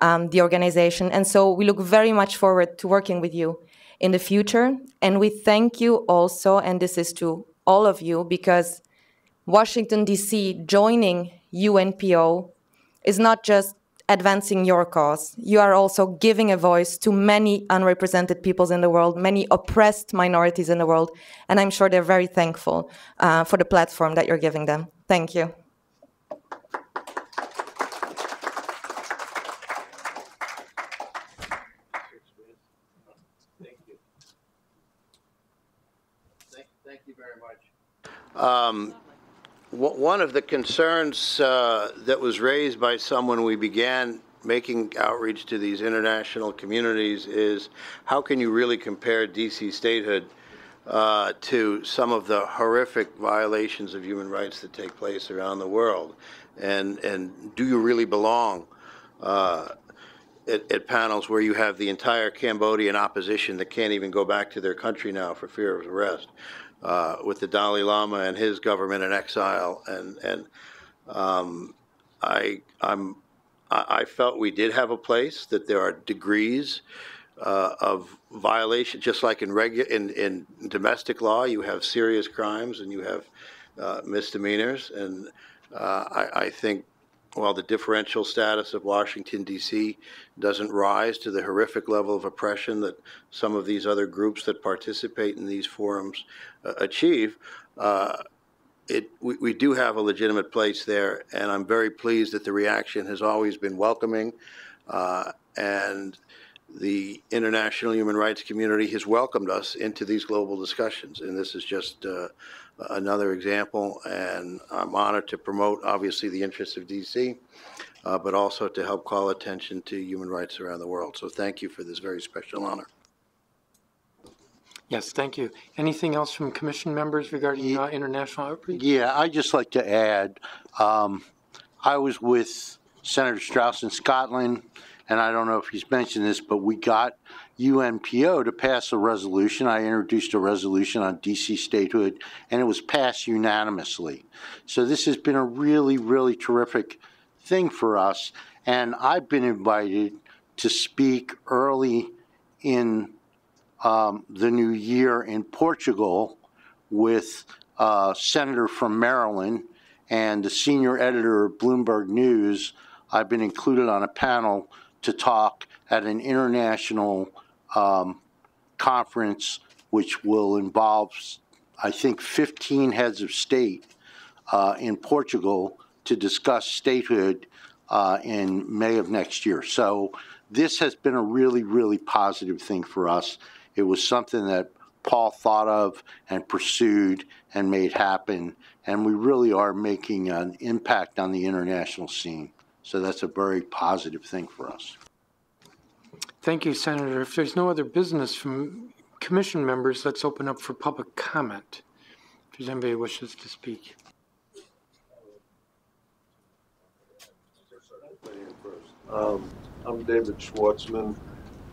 um, the organization. And so we look very much forward to working with you in the future. And we thank you also, and this is to all of you, because Washington, D.C. joining UNPO is not just advancing your cause. You are also giving a voice to many unrepresented peoples in the world, many oppressed minorities in the world, and I'm sure they're very thankful uh, for the platform that you're giving them. Thank you. Thank you very much. Um, One of the concerns uh, that was raised by someone we began making outreach to these international communities is how can you really compare DC statehood uh, to some of the horrific violations of human rights that take place around the world? And, and do you really belong uh, at, at panels where you have the entire Cambodian opposition that can't even go back to their country now for fear of arrest? Uh, with the Dalai Lama and his government in exile, and and um, I I'm I felt we did have a place that there are degrees uh, of violation, just like in regu- in in domestic law, you have serious crimes and you have uh, misdemeanors, and uh, I, I think while the differential status of Washington, D.C. doesn't rise to the horrific level of oppression that some of these other groups that participate in these forums uh, achieve, uh, it, we, we do have a legitimate place there, and I'm very pleased that the reaction has always been welcoming, uh, and the international human rights community has welcomed us into these global discussions, and this is just uh, another example, and I'm honored to promote, obviously, the interests of DC, uh, but also to help call attention to human rights around the world. So thank you for this very special honor. Yes, thank you. Anything else from commission members regarding uh, international outreach? Yeah, I'd just like to add, um, I was with Senator Strauss in Scotland, and I don't know if he's mentioned this, but we got UNPO to pass a resolution. I introduced a resolution on DC statehood, and it was passed unanimously. So this has been a really, really terrific thing for us. And I've been invited to speak early in um, the new year in Portugal with a senator from Maryland and the senior editor of Bloomberg News. I've been included on a panel to talk at an international um, conference which will involve, I think, 15 heads of state uh, in Portugal to discuss statehood uh, in May of next year. So this has been a really, really positive thing for us. It was something that Paul thought of and pursued and made happen, and we really are making an impact on the international scene. So that's a very positive thing for us. Thank you, Senator. If there's no other business from commission members, let's open up for public comment. If there's anybody who wishes to speak. Um, I'm David Schwartzman.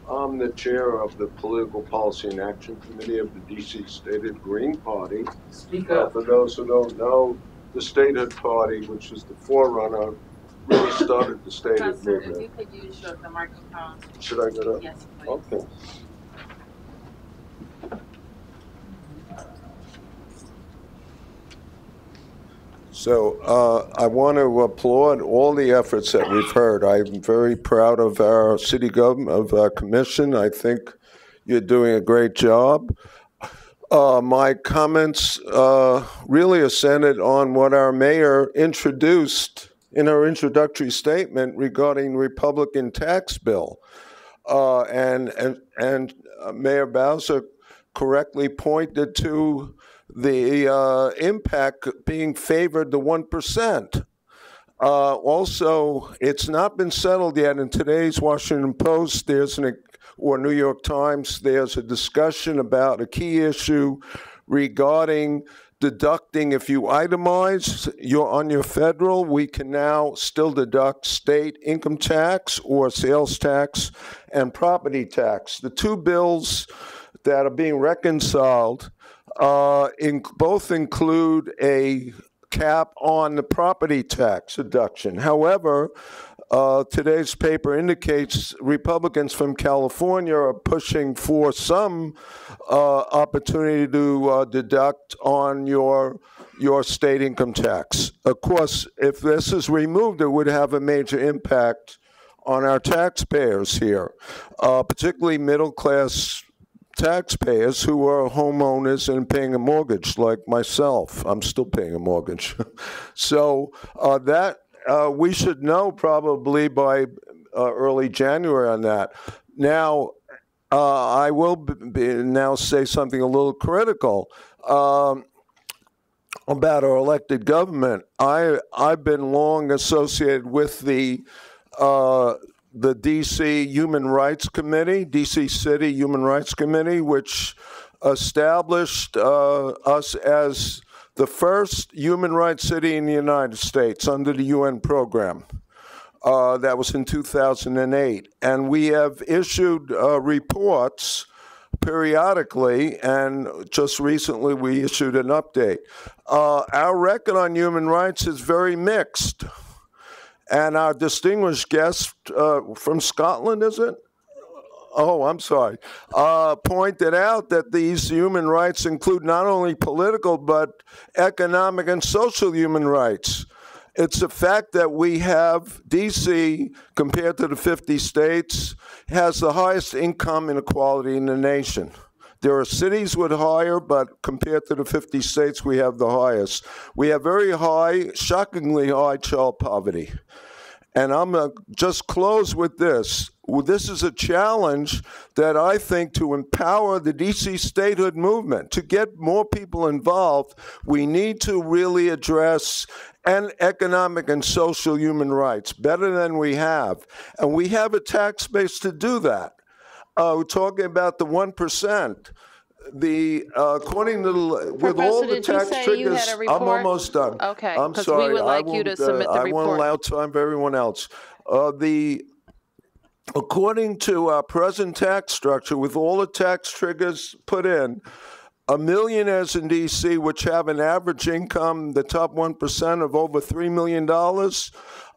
I'm the chair of the Political Policy and Action Committee of the DC Statehood Green Party. Speak Uh, For those who don't know, the Statehood Party, which is the forerunner, really started the [laughs] if you movement. could use your, the microphone. Should I get up? Yes, please. Okay. So uh, I want to applaud all the efforts that we've heard. I'm very proud of our city government, of our commission. I think you're doing a great job. Uh, my comments uh, really are centered on what our mayor introduced in her introductory statement regarding Republican tax bill. Uh, and and and uh, Mayor Bowser correctly pointed to the uh, impact being favored the one percent. Uh, also, it's not been settled yet. In today's Washington Post, there's an or New York Times, there's a discussion about a key issue regarding deducting. If you itemize your on your federal, we can now still deduct state income tax or sales tax and property tax. The two bills that are being reconciled uh, in, both include a cap on the property tax deduction. However, uh, today's paper indicates Republicans from California are pushing for some uh, opportunity to uh, deduct on your your state income tax. Of course, if this is removed, it would have a major impact on our taxpayers here, uh, particularly middle class taxpayers who are homeowners and paying a mortgage, like myself. I'm still paying a mortgage. [laughs] so uh, that uh, we should know probably by uh, early January on that. Now, uh, I will now say something a little critical. Um, about our elected government, I I've been long associated with the uh, the DC Human Rights Committee, DC City Human Rights Committee, which established uh, us as the first human rights city in the United States under the UN program. Uh, that was in 2008. And we have issued uh, reports periodically, and just recently we issued an update. Uh, our record on human rights is very mixed. And our distinguished guest uh, from Scotland, is it? Oh, I'm sorry. Uh, pointed out that these human rights include not only political, but economic and social human rights. It's a fact that we have DC, compared to the 50 states, has the highest income inequality in the nation. There are cities with higher, but compared to the 50 states, we have the highest. We have very high, shockingly high child poverty. And I'm going to just close with this. Well, This is a challenge that I think to empower the DC statehood movement, to get more people involved, we need to really address and economic and social human rights better than we have. And we have a tax base to do that. Uh, we're talking about the 1%. The, uh, according to, the- with all the did you tax say you triggers, had a I'm report? almost done. Okay, I'm 'cause we sorry. would I like you to won't, uh, submit the I won't report. allow time for everyone else. Uh, the, according to our present tax structure, with all the tax triggers put in, a millionaires in DC, which have an average income, the top 1% of over $3 million,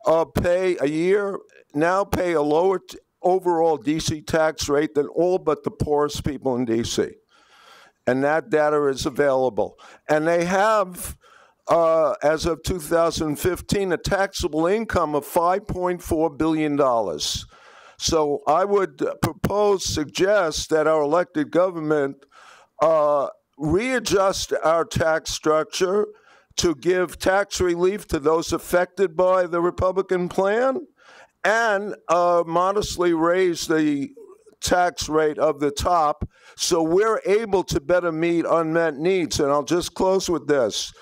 uh, pay a year, now pay a lower t- overall DC tax rate than all but the poorest people in DC. And that data is available. And they have, uh, as of 2015, a taxable income of $5.4 billion. So I would propose, suggest that our elected government uh, readjust our tax structure to give tax relief to those affected by the Republican plan and uh, modestly raise the tax rate of the top so we're able to better meet unmet needs. And I'll just close with this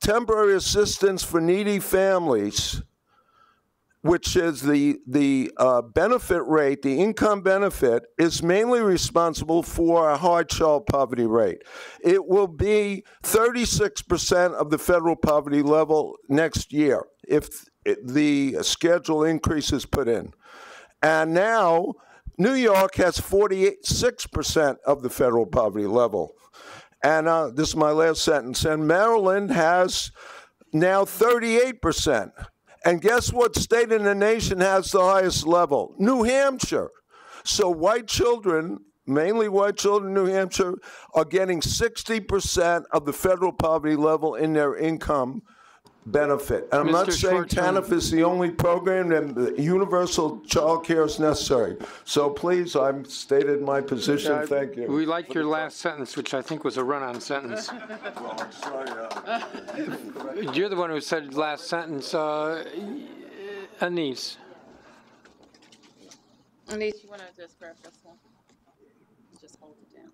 temporary assistance for needy families which is the the uh, benefit rate, the income benefit, is mainly responsible for a hard child poverty rate. It will be 36% of the federal poverty level next year if the schedule increase is put in. And now New York has 46% of the federal poverty level. And uh, this is my last sentence. And Maryland has now 38%. And guess what state in the nation has the highest level? New Hampshire. So white children, mainly white children in New Hampshire, are getting 60% of the federal poverty level in their income benefit. And I'm not Mr. saying Schwartz, TANF is the only program, and universal child care is necessary. So please, I've stated my position. Thank you. We liked your last sentence, which I think was a run-on sentence. [laughs] You're the one who said last sentence, uh, Anise. Denise, you want to just grab this one? Just hold it down.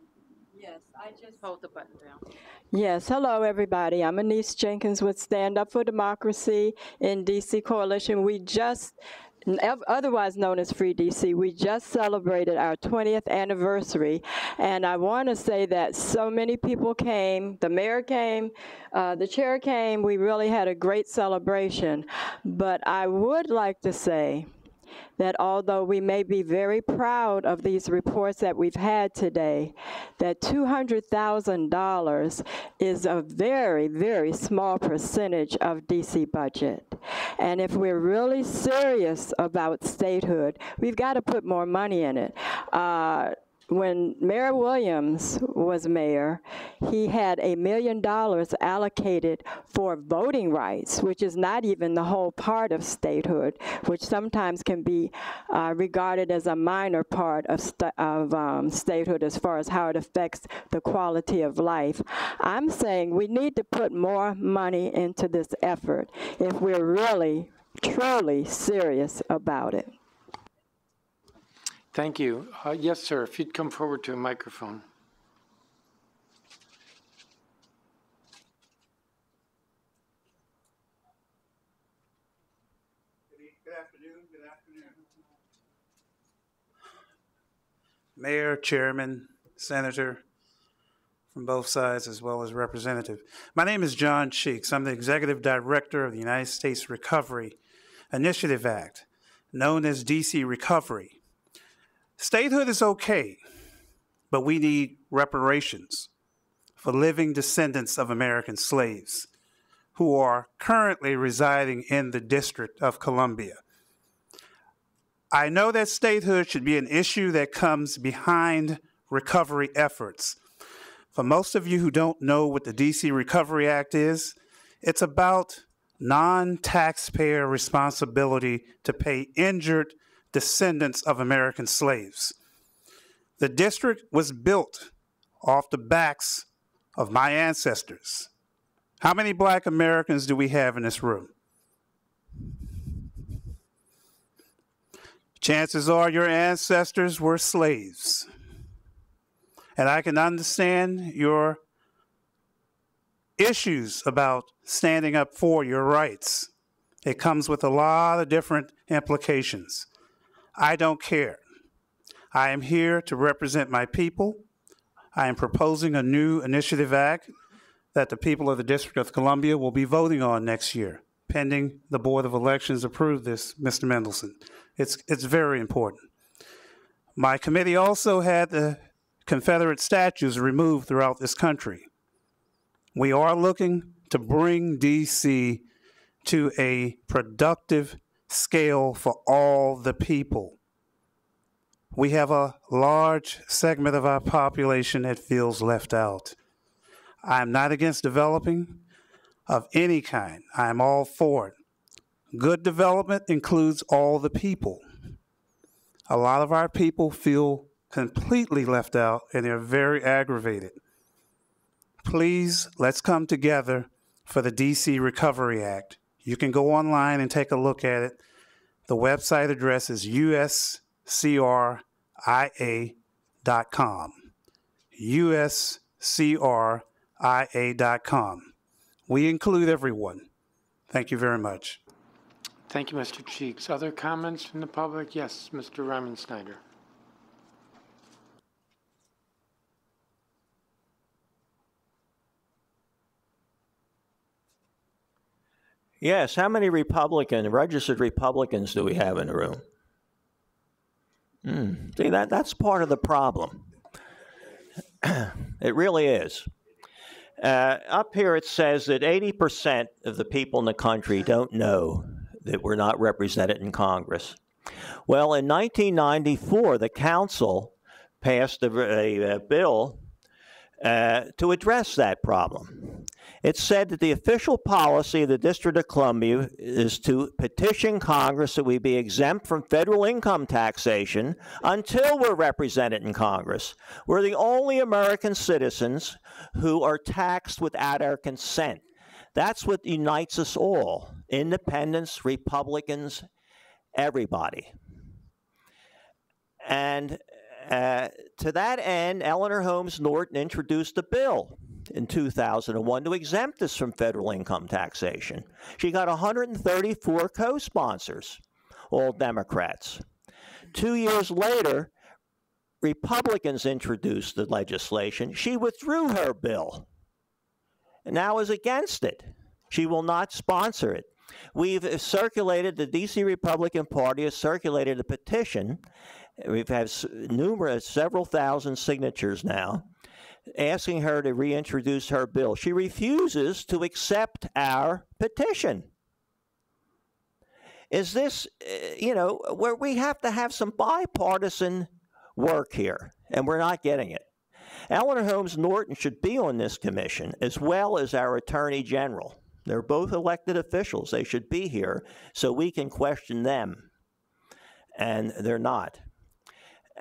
Yes, I just. Hold the button down. Yes, hello, everybody. I'm Anise Jenkins with Stand Up for Democracy in DC Coalition. We just, otherwise known as Free DC, we just celebrated our 20th anniversary. And I want to say that so many people came, the mayor came, uh, the chair came. We really had a great celebration. But I would like to say, that although we may be very proud of these reports that we've had today, that $200,000 is a very, very small percentage of DC budget. And if we're really serious about statehood, we've got to put more money in it. Uh, when Mayor Williams was mayor, he had a million dollars allocated for voting rights, which is not even the whole part of statehood, which sometimes can be uh, regarded as a minor part of, sta- of um, statehood as far as how it affects the quality of life. I'm saying we need to put more money into this effort if we're really, truly serious about it. Thank you. Uh, Yes, sir, if you'd come forward to a microphone. Good afternoon, good afternoon. Mayor, Chairman, Senator from both sides, as well as Representative. My name is John Cheeks. I'm the Executive Director of the United States Recovery Initiative Act, known as DC Recovery. Statehood is okay, but we need reparations for living descendants of American slaves who are currently residing in the District of Columbia. I know that statehood should be an issue that comes behind recovery efforts. For most of you who don't know what the DC Recovery Act is, it's about non taxpayer responsibility to pay injured descendants of American slaves. The district was built off the backs of my ancestors. How many black Americans do we have in this room? Chances are your ancestors were slaves. And I can understand your issues about standing up for your rights. It comes with a lot of different implications. I don't care. I am here to represent my people. I am proposing a new initiative act that the people of the District of Columbia will be voting on next year, pending the Board of Elections approve this, Mr. Mendelson. It's, it's very important. My committee also had the Confederate statues removed throughout this country. We are looking to bring DC to a productive scale for all the people. We have a large segment of our population that feels left out. I'm not against developing of any kind. I'm all for it. Good development includes all the people. A lot of our people feel completely left out and they're very aggravated. Please, let's come together for the DC Recovery Act. You can go online and take a look at it. The website address is uscria.com. uscria.com. We include everyone. Thank you very much. Thank you, Mr. Cheeks. Other comments from the public? Yes, Mr. Ryman Snyder. Yes, how many Republican, registered Republicans do we have in the room? See, that, that's part of the problem. [clears throat] it really is. Uh, up here it says that 80% of the people in the country don't know that we're not represented in Congress. Well, in 1994, the council passed a, a, a bill uh, to address that problem. It said that the official policy of the District of Columbia is to petition Congress that we be exempt from federal income taxation until we're represented in Congress. We're the only American citizens who are taxed without our consent. That's what unites us all independents, Republicans, everybody. And uh, to that end, Eleanor Holmes Norton introduced a bill in 2001 to exempt us from federal income taxation. She got 134 co sponsors, all Democrats. Two years later, Republicans introduced the legislation. She withdrew her bill and now is against it. She will not sponsor it. We've circulated, the DC Republican Party has circulated a petition. We've had numerous, several thousand signatures now, asking her to reintroduce her bill. She refuses to accept our petition. Is this, uh, you know, where we have to have some bipartisan work here, and we're not getting it. Eleanor Holmes Norton should be on this commission, as well as our Attorney General. They're both elected officials. They should be here so we can question them. And they're not.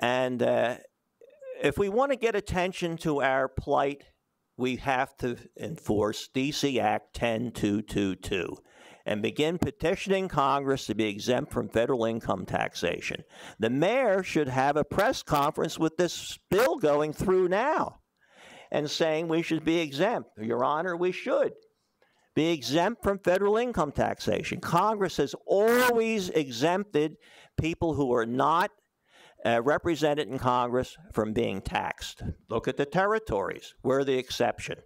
And uh, if we want to get attention to our plight, we have to enforce DC Act 10222 and begin petitioning Congress to be exempt from federal income taxation. The mayor should have a press conference with this bill going through now and saying we should be exempt. Your Honor, we should be exempt from federal income taxation. Congress has always exempted people who are not uh, represented in Congress from being taxed. Look at the territories. We're the exception.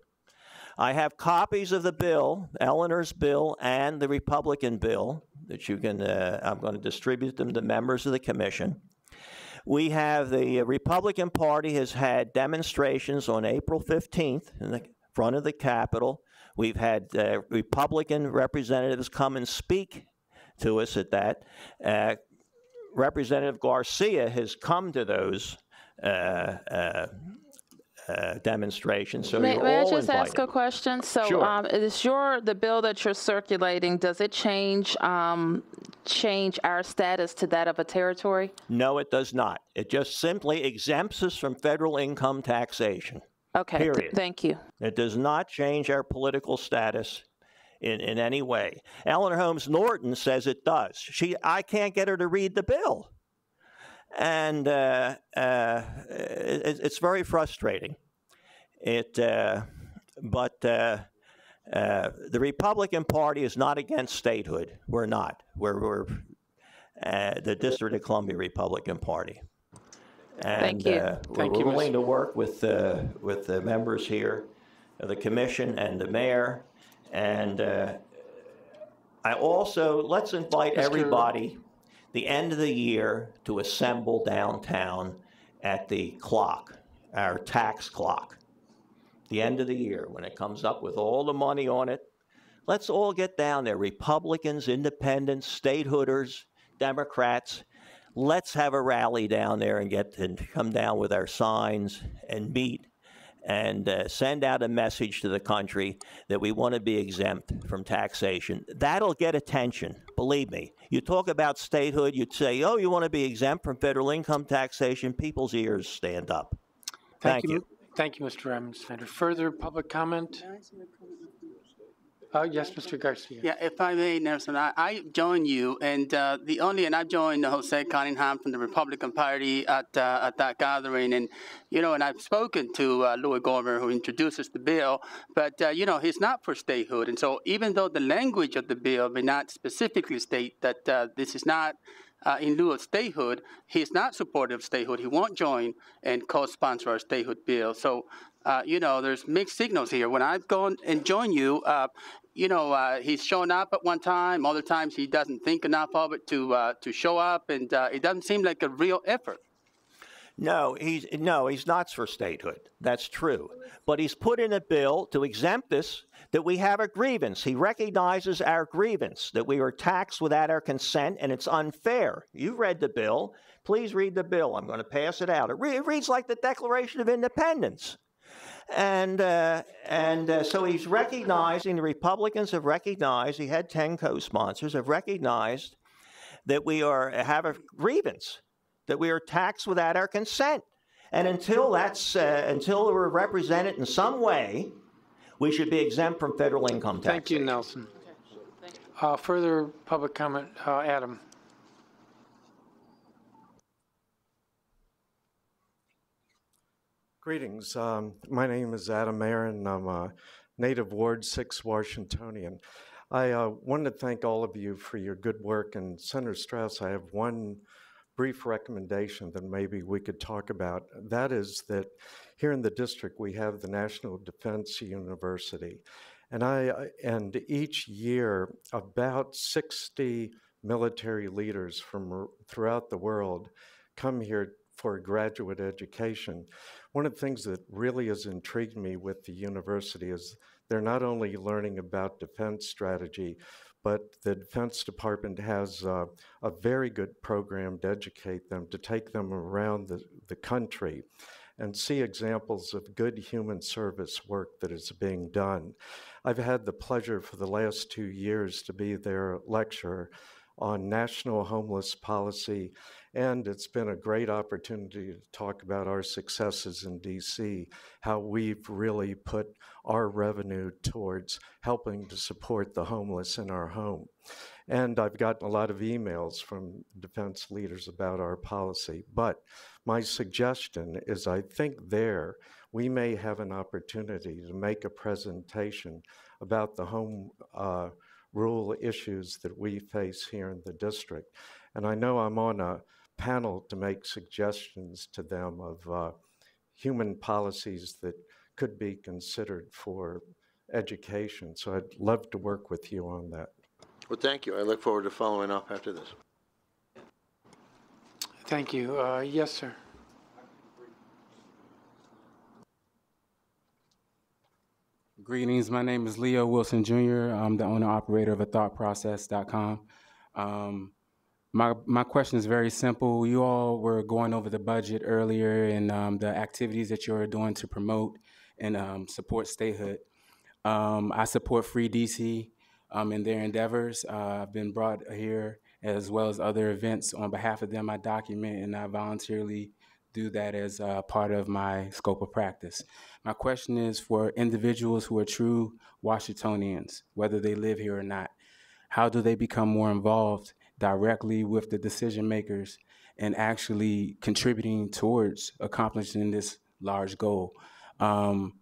I have copies of the bill, Eleanor's bill, and the Republican bill that you can, uh, I'm going to distribute them to members of the commission. We have the Republican Party has had demonstrations on April 15th in the front of the Capitol. We've had uh, Republican representatives come and speak to us at that. Uh, Representative Garcia has come to those uh, uh, uh, demonstrations, so May, may I just invited. ask a question? So, Sure. um, is your the bill that you're circulating? Does it change um, change our status to that of a territory? No, it does not. It just simply exempts us from federal income taxation. Okay. th- Period. thank you. It does not change our political status in, in any way. Eleanor Holmes Norton says it does. She, I can't get her to read the bill. And uh, uh, it, it's very frustrating. It, uh, but uh, uh, the Republican Party is not against statehood. We're not. We're, we're uh, the District of Columbia Republican Party. And Thank you. Thank we're you, willing Mr. to work with uh, with the members here, the commission and the mayor, and uh, I also let's invite Mr. everybody the end of the year to assemble downtown at the clock, our tax clock. The end of the year when it comes up with all the money on it. Let's all get down there, Republicans, independents, statehooders, Democrats. Let's have a rally down there and get and come down with our signs and meet and uh, send out a message to the country that we want to be exempt from taxation. That'll get attention, believe me. You talk about statehood, you'd say, oh, you want to be exempt from federal income taxation, people's ears stand up. Thank, you. Thank you, Mr. Amundsen. Further public comment? Uh, yes, Mr. Garcia. Yeah, if I may, Nelson, I, I join you, and uh, the only, and I joined Jose Cunningham from the Republican Party at uh, at that gathering, and you know, and I've spoken to uh, Louie Gohmert, who introduces the bill, but uh, you know, he's not for statehood, and so even though the language of the bill may not specifically state that uh, this is not uh, in lieu of statehood, he's not supportive of statehood. He won't join and co-sponsor our statehood bill. So, uh, you know, there's mixed signals here. When I've gone and joined you, uh, you know, uh, he's shown up at one time. Other times he doesn't think enough of it to uh, to show up, and uh, it doesn't seem like a real effort. No, he's no, he's not for statehood. That's true. But he's put in a bill to exempt us that we have a grievance. He recognizes our grievance that we were taxed without our consent and it's unfair. You read the bill. Please read the bill. I'm going to pass it out. It, re- it reads like the Declaration of Independence. And uh, and uh, so he's recognizing the Republicans have recognized he had ten co-sponsors have recognized that we are have a grievance that we are taxed without our consent. And until that's uh, until we're represented in some way, we should be exempt from federal income tax. Thank you, Nelson. Uh, Further public comment, uh, Adam. Greetings. Um, my name is Adam Aaron. I'm a native Ward 6 Washingtonian. I uh, wanted to thank all of you for your good work. And Senator Strauss, I have one brief recommendation that maybe we could talk about. That is that here in the district, we have the National Defense University. And, I, and each year, about 60 military leaders from throughout the world come here for graduate education. One of the things that really has intrigued me with the university is they're not only learning about defense strategy, but the Defense Department has a very good program to educate them, to take them around the, the country and see examples of good human service work that is being done. I've had the pleasure for the last two years to be their lecturer on national homeless policy, and it's been a great opportunity to talk about our successes in DC, how we've really put our revenue towards helping to support the homeless in our home. And I've gotten a lot of emails from defense leaders about our policy. But my suggestion is I think there we may have an opportunity to make a presentation about the home uh, rule issues that we face here in the district. And I know I'm on a panel to make suggestions to them of uh, human policies that could be considered for education. So I'd love to work with you on that. Well, thank you. I look forward to following up after this. Thank you. Uh, Yes, sir. Greetings. My name is Leo Wilson Jr. I'm the owner operator of a thoughtprocess.com. Um, my, my question is very simple. You all were going over the budget earlier and um, the activities that you're doing to promote and um, support statehood. Um, I support Free DC um, in their endeavors. Uh, I've been brought here as well as other events on behalf of them. I document and I voluntarily do that as uh, part of my scope of practice. My question is for individuals who are true Washingtonians, whether they live here or not, how do they become more involved directly with the decision makers and actually contributing towards accomplishing this large goal? Um,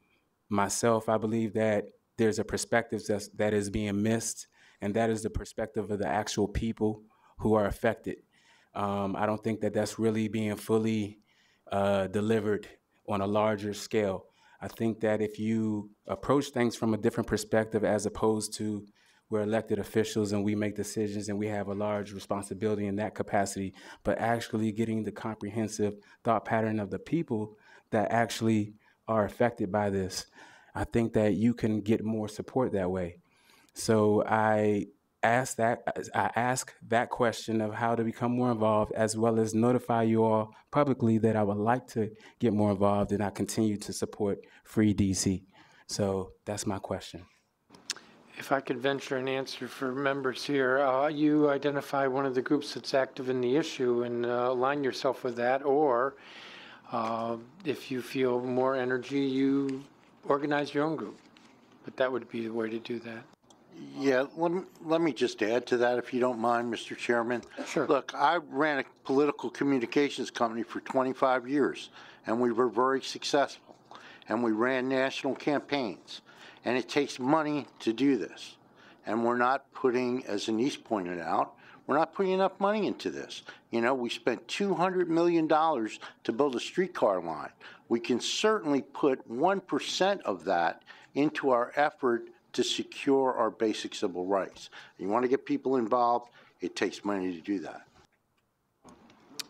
myself, I believe that there's a perspective that's, that is being missed, and that is the perspective of the actual people who are affected. Um, I don't think that that's really being fully uh, delivered on a larger scale. I think that if you approach things from a different perspective as opposed to we're elected officials and we make decisions and we have a large responsibility in that capacity, but actually getting the comprehensive thought pattern of the people that actually are affected by this, I think that you can get more support that way. So I ask that I ask that question of how to become more involved, as well as notify you all publicly that I would like to get more involved, and I continue to support Free DC. So that's my question. If I could venture an answer for members here, uh, you identify one of the groups that's active in the issue and uh, align yourself with that, or uh, if you feel more energy, you organize your own group. But that would be the way to do that. Yeah, let me, let me just add to that, if you don't mind, Mr. Chairman. Sure. Look, I ran a political communications company for 25 years, and we were very successful. And we ran national campaigns. And it takes money to do this. And we're not putting, as Anise pointed out, we're not putting enough money into this. You know, we spent $200 million to build a streetcar line. We can certainly put 1% of that into our effort to secure our basic civil rights. You want to get people involved, it takes money to do that.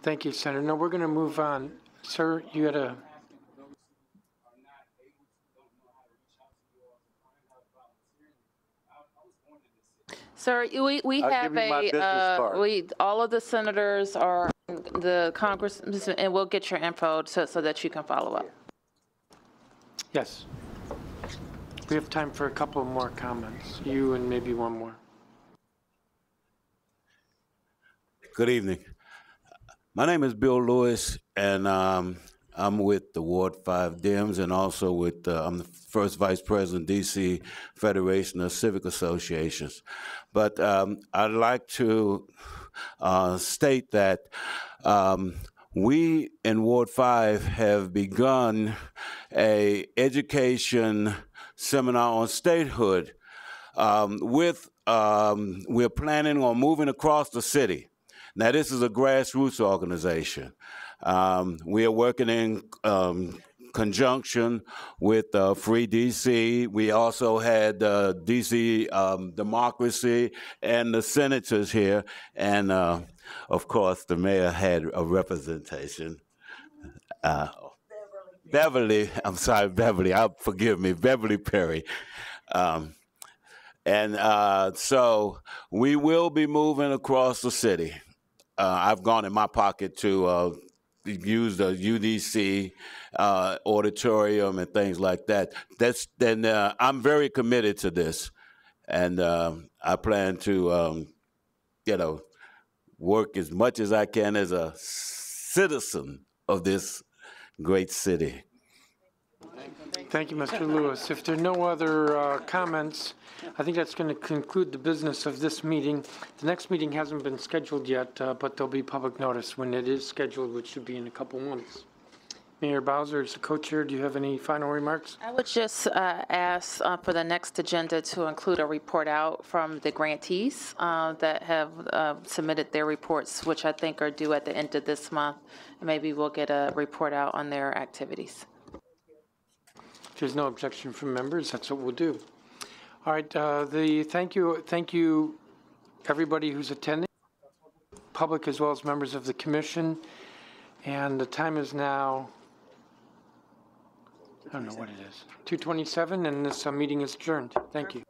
Thank you, Senator. Now, we're going to move on Sir, you had a, Sir, we, we I'll have give you my a, business uh, card. we, all of the senators are, the Congress, and we'll get your info so, so that you can follow up. yes. We have time for a couple more comments. You and maybe one more. Good evening. My name is Bill Lewis, and um, I'm with the Ward 5 Dems and also with, uh, I'm the first vice president, DC Federation of Civic Associations. But um, I'd like to uh, state that um, we in Ward 5 have begun a education seminar on statehood um, with, um, we're planning on moving across the city. Now, this is a grassroots organization. Um, we are working in um, conjunction with uh, Free DC. We also had uh, DC um, Democracy and the senators here. And uh, of course, the mayor had a representation. Uh, Beverly, I'm sorry, Beverly, I, forgive me, Beverly Perry. Um, and uh, so we will be moving across the city. Uh, I've gone in my pocket to use the UDC uh, auditorium and things like that. That's then uh, I'm very committed to this, and um I plan to, um, you know, work as much as I can as a citizen of this great city. Thank you, Mr. Lewis. If there are no other uh, comments, I think that's going to conclude the business of this meeting. The next meeting hasn't been scheduled yet, uh, but there'll be public notice when it is scheduled, which should be in a couple months. Mayor Bowser, as the co-chair, do you have any final remarks? I would just uh, ask uh, for the next agenda to include a report out from the grantees uh, that have uh, submitted their reports, which I think are due at the end of this month. And maybe we'll get a report out on their activities. If there's no objection from members, that's what we'll do. All right, uh, the, thank you, thank you, everybody who's attending, public as well as members of the commission. And the time is now, I don't know what it is, 2:27, and this uh, meeting is adjourned. Thank you.